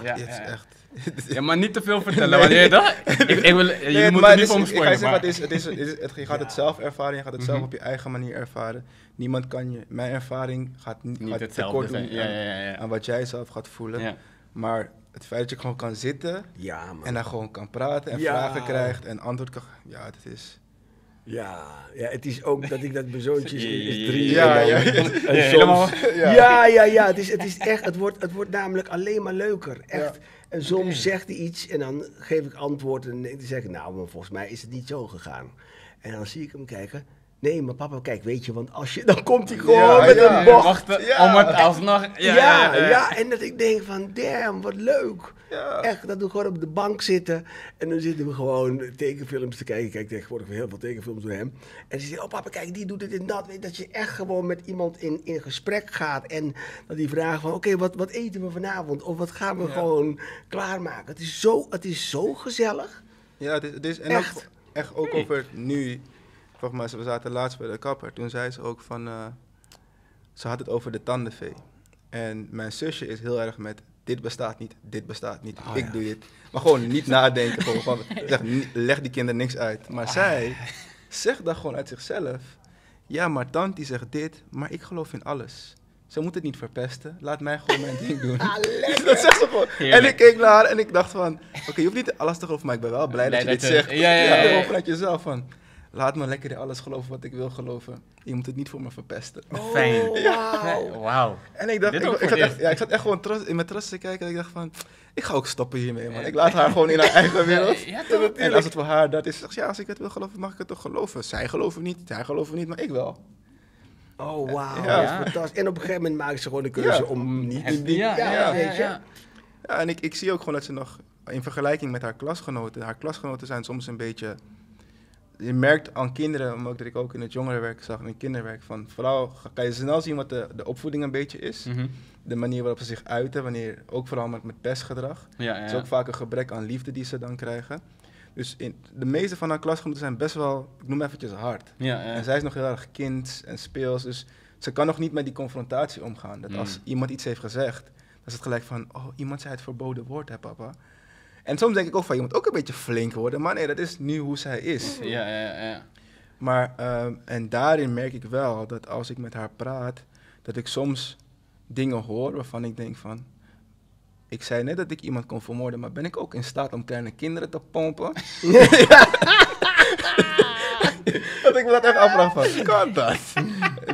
ja, het is echt... Ja, maar niet te veel vertellen, want je dat? Ik, ik wil, Nee, niet voor is- me ik ga je spoilen, zeggen, maar... het is, het is, het is, het- je gaat het zelf ervaren, je gaat het zelf Mhm. op je eigen manier ervaren. Niemand kan je... Mijn ervaring gaat niet, gaat hetzelfde tekort doen zijn. Ja, aan, ja, ja. ja. aan wat jij zelf gaat voelen. Maar het feit dat je gewoon kan zitten ja man. en dan gewoon kan praten en vragen krijgt en antwoord kan... Ja, het is... Ja, ja, het is ook dat ik dat mijn zoontje is, is drie. Ja, en dan- ja, en soms- helemaal. Ja, ja, ja. Het is, het is echt, het wordt, het wordt namelijk alleen maar leuker. Echt. En soms zegt hij iets en dan geef ik antwoord en dan zeg ik, nou, maar volgens mij is het niet zo gegaan. En dan zie ik hem kijken. Nee, maar papa, kijk, weet je, want als je, dan komt hij gewoon Ja, met ja. een bocht. Wachten Ja. om het alsnog... Ja Ja, ja, en dat ik denk van, damn, wat leuk. Ja. Echt, dat we gewoon op de bank zitten en dan zitten we gewoon tekenfilms te kijken. Kijk, tegenwoordig heel veel tekenfilms door hem. En ze zegt, oh papa, kijk, die doet dit en dat. Dat je echt gewoon met iemand in, in gesprek gaat en dat die vraagt van, oké, wat, wat eten we vanavond? Of wat gaan we Ja. gewoon klaarmaken? Het is zo, het is zo gezellig. Ja, het is, het is en Echt? Ook, echt ook over nu. Volgens mij, we zaten laatst bij de kapper. Toen zei ze ook van, eh, ze had het over de tandenvee. En mijn zusje is heel erg met, dit bestaat niet, dit bestaat niet, Oh, ik ja. doe dit. Maar gewoon niet nadenken, gewoon, zeg, leg die kinderen niks uit. Maar zij zegt dat gewoon uit zichzelf. Ja, maar tante zegt dit, maar ik geloof in alles. Ze moet het niet verpesten, laat mij gewoon mijn ding doen. Ah. Dat zegt ze gewoon. En ik keek naar haar en ik dacht van, oké, je hoeft niet alles te geloven, maar ik ben wel blij, Blij dat je dit zegt. ja, ja, ja, ja. gewoon vanuit jezelf van, laat me lekker in alles geloven wat ik wil geloven. Je moet het niet voor me verpesten. Fijn. Oh, wauw. Wauw. En ik dacht, ik, ik, zat echt, ja, ik zat echt gewoon trots, in mijn trots te kijken en ik dacht van, ik ga ook stoppen hiermee man. Ik laat haar gewoon in haar eigen wereld. Ja? En als het voor haar dat is, ja, als ik het wil geloven, mag ik het toch geloven. Zij geloven niet, zij geloven niet, maar ik wel. Oh, wauw. Ja. dat is fantastisch. En op een gegeven moment maken ze gewoon de keuze Ja. om niet in die... ja, ja, ja, weet ja, je. ja. Ja, en ik, ik zie ook gewoon dat ze nog, in vergelijking met haar klasgenoten, haar klasgenoten zijn soms een beetje, je merkt aan kinderen, omdat ik ook in het jongerenwerk zag, in het kinderwerk, van vooral kan je snel zien wat de, de opvoeding een beetje is. Mhm. De manier waarop ze zich uiten, wanneer, ook vooral met, met pestgedrag. Ja, Het is ook vaak een gebrek aan liefde die ze dan krijgen. Dus in, de meeste van haar klasgenoten zijn best wel, ik noem eventjes hard. En zij is nog heel erg kind en speels, dus ze kan nog niet met die confrontatie omgaan. Dat als Mm. iemand iets heeft gezegd, dan is het gelijk van, oh, iemand zei het verboden woord, hè, papa. En soms denk ik ook van, je moet ook een beetje flink worden, maar nee, dat is nu hoe zij is. Ja, ja, ja. Maar, ehm, en daarin merk ik wel dat als ik met haar praat, dat ik soms dingen hoor waarvan ik denk van, ik zei net dat ik iemand kon vermoorden, maar ben ik ook in staat om kleine kinderen te pompen? dat ik me dat echt afvraag van, kan dat?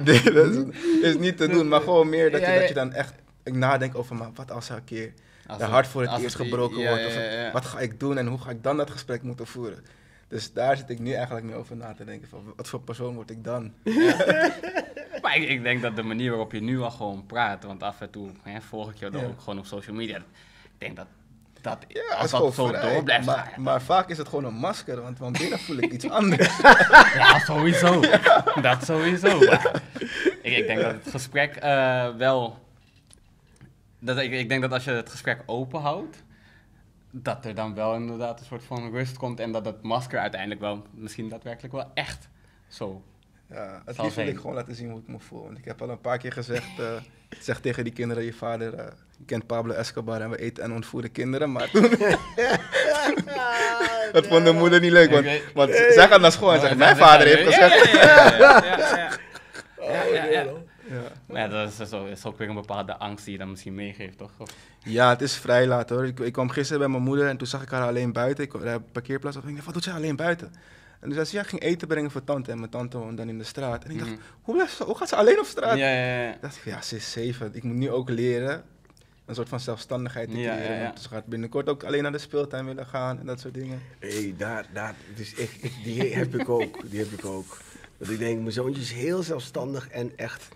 Nee, dat is, is niet te doen, maar gewoon meer dat, je, dat je dan echt ik nadenk over, maar wat als er een keer Als de het- hart voor het eerst het- gebroken ja, wordt? Of ja, wat ga ik doen en hoe ga ik dan dat gesprek moeten voeren? Dus daar zit ik nu eigenlijk mee over na te denken van, wat voor persoon word ik dan? Maar ik, ik denk dat de manier waarop je nu al gewoon praat, want af en toe hè, volg ik jou dan ook gewoon op social media. Ik denk dat, dat Ja, als dat zo vrij. door blijft maar, maar vaak is het gewoon een masker, want van binnen voel ik iets anders. Ja, sowieso. Dat sowieso. Ik, ik denk dat het gesprek eh, wel. Dat, ik, ik denk dat als je het gesprek open houdt, dat er dan wel inderdaad een soort van rust komt en dat het masker uiteindelijk wel misschien daadwerkelijk wel echt zo. Ja, het liefst wil ik gewoon laten zien hoe ik me voel. Want ik heb al een paar keer gezegd, eh, zeg tegen die kinderen, je vader eh, kent Pablo Escobar en we eten en ontvoeren kinderen. Maar toen, dat vond de moeder niet leuk, want, want zij gaat naar school en zegt, mijn vader heeft Ja, gezegd... Ja, ja, ja, ja, ja. Ja, ja, ja. Ja. Maar ja, dat is, zo, is ook weer een bepaalde angst die je dan misschien meegeeft, toch? Of- Ja, het is vrij laat hoor. Ik, ik kwam gisteren bij mijn moeder en toen zag ik haar alleen buiten. Ik op een parkeerplaats en ik dacht, wat doet zij alleen buiten? En toen zei ze, ja, ik ging eten brengen voor tante en mijn tante woont dan in de straat. En ik dacht, Mhm. hoe, blijft ze- hoe gaat ze alleen op straat? Ja, ja, ja. Ik dacht, ja, ze is zeven. Ik moet nu ook leren een soort van zelfstandigheid te creëren. ja, ja. Want Ze gaat binnenkort ook alleen naar de speeltuin willen gaan en dat soort dingen. Hé, daar, daar, het is echt, ik- die heb ik ook, die heb ik ook. Dat ik denk, mijn zoontje is heel zelfstandig en echt,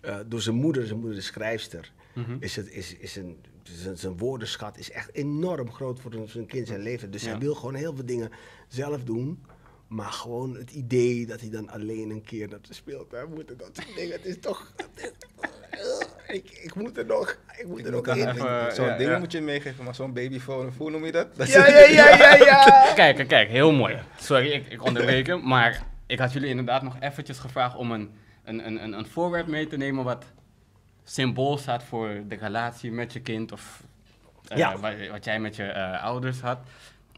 eh, door zijn moeder, zijn moeder is schrijfster, Mhm. is, het, is, is een, zijn, zijn woordenschat is echt enorm groot voor een- zijn kind zijn leven. Dus Ja. hij wil gewoon heel veel dingen zelf doen. Maar gewoon het idee dat hij dan alleen een keer naar de speeltuin moet en dat soort dingen, het is toch... Ik, ik moet er nog, ik moet Ik er nog in. even- Zo'n ja, dingen ja. moet je meegeven, maar zo'n babyfoon, hoe noem je dat? dat Ja, ja, ja, ja, ja. Kijk, kijk, heel mooi. Sorry, ik, ik onderbreek hem, maar ik had jullie inderdaad nog eventjes gevraagd om een, een, een, een, een voorwerp mee te nemen wat symbool staat voor de relatie met je kind of eh, Ja. wat, wat jij met je eh, ouders had.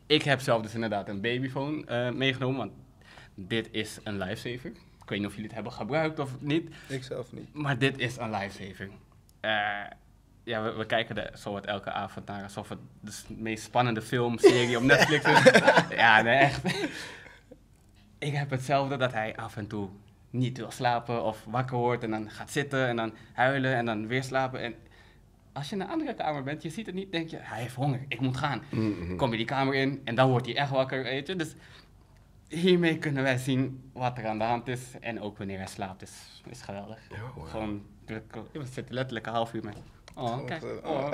Ik heb zelf dus inderdaad een babyfoon eh, meegenomen, want dit is een lifesaver. Ik weet niet of jullie het hebben gebruikt of niet, Ik zelf niet. maar dit is een lifesaver. Eh, ja, we, we kijken er zo wat elke avond naar alsof het de meest spannende film, serie op Netflix is. ja, nee, echt. Ik heb hetzelfde dat hij af en toe niet wil slapen of wakker wordt en dan gaat zitten en dan huilen en dan weer slapen. En als je in een andere kamer bent, je ziet het niet, denk je, hij heeft honger, ik moet gaan. Mhm. Kom je die kamer in en dan wordt hij echt wakker, weet je. Dus hiermee kunnen wij zien wat er aan de hand is en ook wanneer hij slaapt, is, is geweldig. Gewoon, we zitten letterlijk een half uur mee. Oh, Oh, kijk. Oh,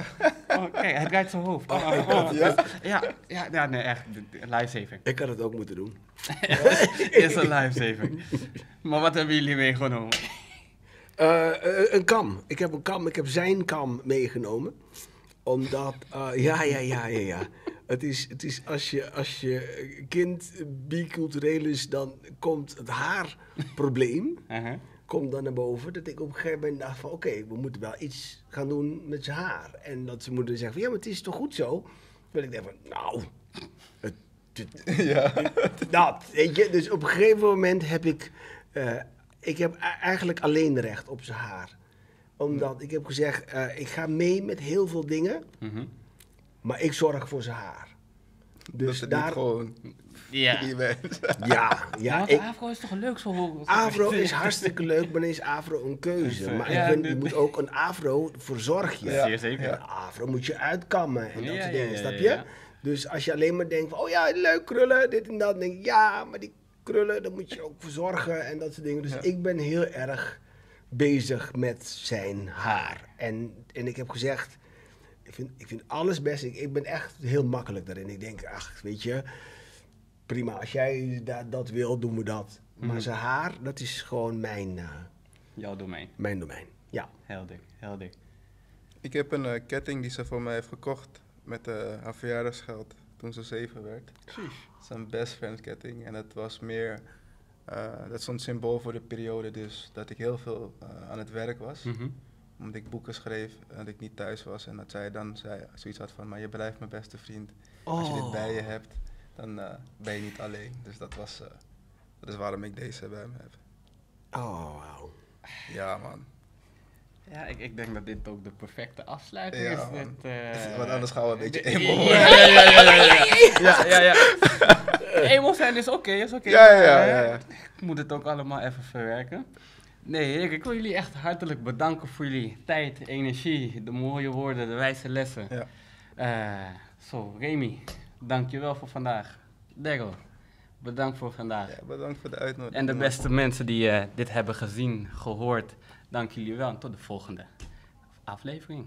oh, kijk, hij draait zijn hoofd. Oh, oh, oh. Ja? Ja, ja, ja, nee, echt. Lifesaver. Ik had het ook moeten doen. is een lifesaver. Maar wat hebben jullie meegenomen? Eh, eh, een kam. Ik heb een kam. Ik heb zijn kam meegenomen. Omdat, eh, ja, ja, ja, ja, ja. Het is, het is als, je, als je kind bicultureel is, dan komt het haarprobleem Uh-huh. Komt dan naar boven. Dat ik op een gegeven moment dacht van, oké, we moeten wel iets gaan doen met zijn haar. En dat ze moeder zegt van, ja, maar het is toch goed zo? Dat ik denk van, nou, het, het- Ja. dat, weet je. Dus op een gegeven moment heb ik, eh, ik heb eigenlijk alleen recht op zijn haar. Omdat ik heb gezegd, eh, ik ga mee met heel veel dingen, Mhm. maar ik zorg voor zijn haar. Dus daar, niet gewoon Ja. ja, Ja, ja, want ik, afro is toch leuk zo? Afro is hartstikke leuk, maar is Afro een keuze. Maar Ja, ik vind, je moet ook een Afro verzorg je. Zeer zeker. Een Afro moet je uitkammen en dat soort dingen, ja, snap je? ja. Dus als je alleen maar denkt van, oh ja, leuk krullen, dit en dat. Dan denk ik, ja, maar die krullen, dan moet je ook verzorgen en dat soort dingen. Dus Ja. ik ben heel erg bezig met zijn haar. En, en ik heb gezegd, ik vind, ik vind alles best. Ik, ik ben echt heel makkelijk daarin. Ik denk, ach, weet je, prima. Als jij da- dat wil, doen we dat. Mhm. Maar zijn haar, dat is gewoon mijn, eh, Jouw domein. mijn domein. Ja. Heel dik, heel dik. Ik heb een eh, ketting die ze voor mij heeft gekocht met eh, haar verjaardagsgeld toen ze zeven werd. Het is een best friend ketting en het was meer Eh, dat stond symbool voor de periode dus dat ik heel veel eh, aan het werk was. Mhm. Omdat ik boeken schreef, dat ik niet thuis was. En dat zij dan zei, zoiets had van, maar je blijft mijn beste vriend. Als je dit bij je hebt, dan eh, ben je niet alleen. Dus dat, was, eh, dat is waarom ik deze bij me heb. Oh, wauw. Ja man. Ja, ik, ik denk dat dit ook de perfecte afsluiting Ja, is. Dit, eh, Want anders gaan we een beetje emo Ja, ja, ja, ja, ja, ja. ja, ja, ja. Emo zijn is oké, is oké. Ja, ja, ja, maar, ja, ja. Ik moet het ook allemaal even verwerken. Nee, ik wil jullie echt hartelijk bedanken voor jullie tijd, energie, de mooie woorden, de wijze lessen. Ja. Eh, zo, Remy, dankjewel voor vandaag. Daryl, bedankt voor vandaag. Ja, bedankt voor de uitnodiging. En de beste mensen die eh, dit hebben gezien, gehoord, dank jullie wel. En tot de volgende aflevering.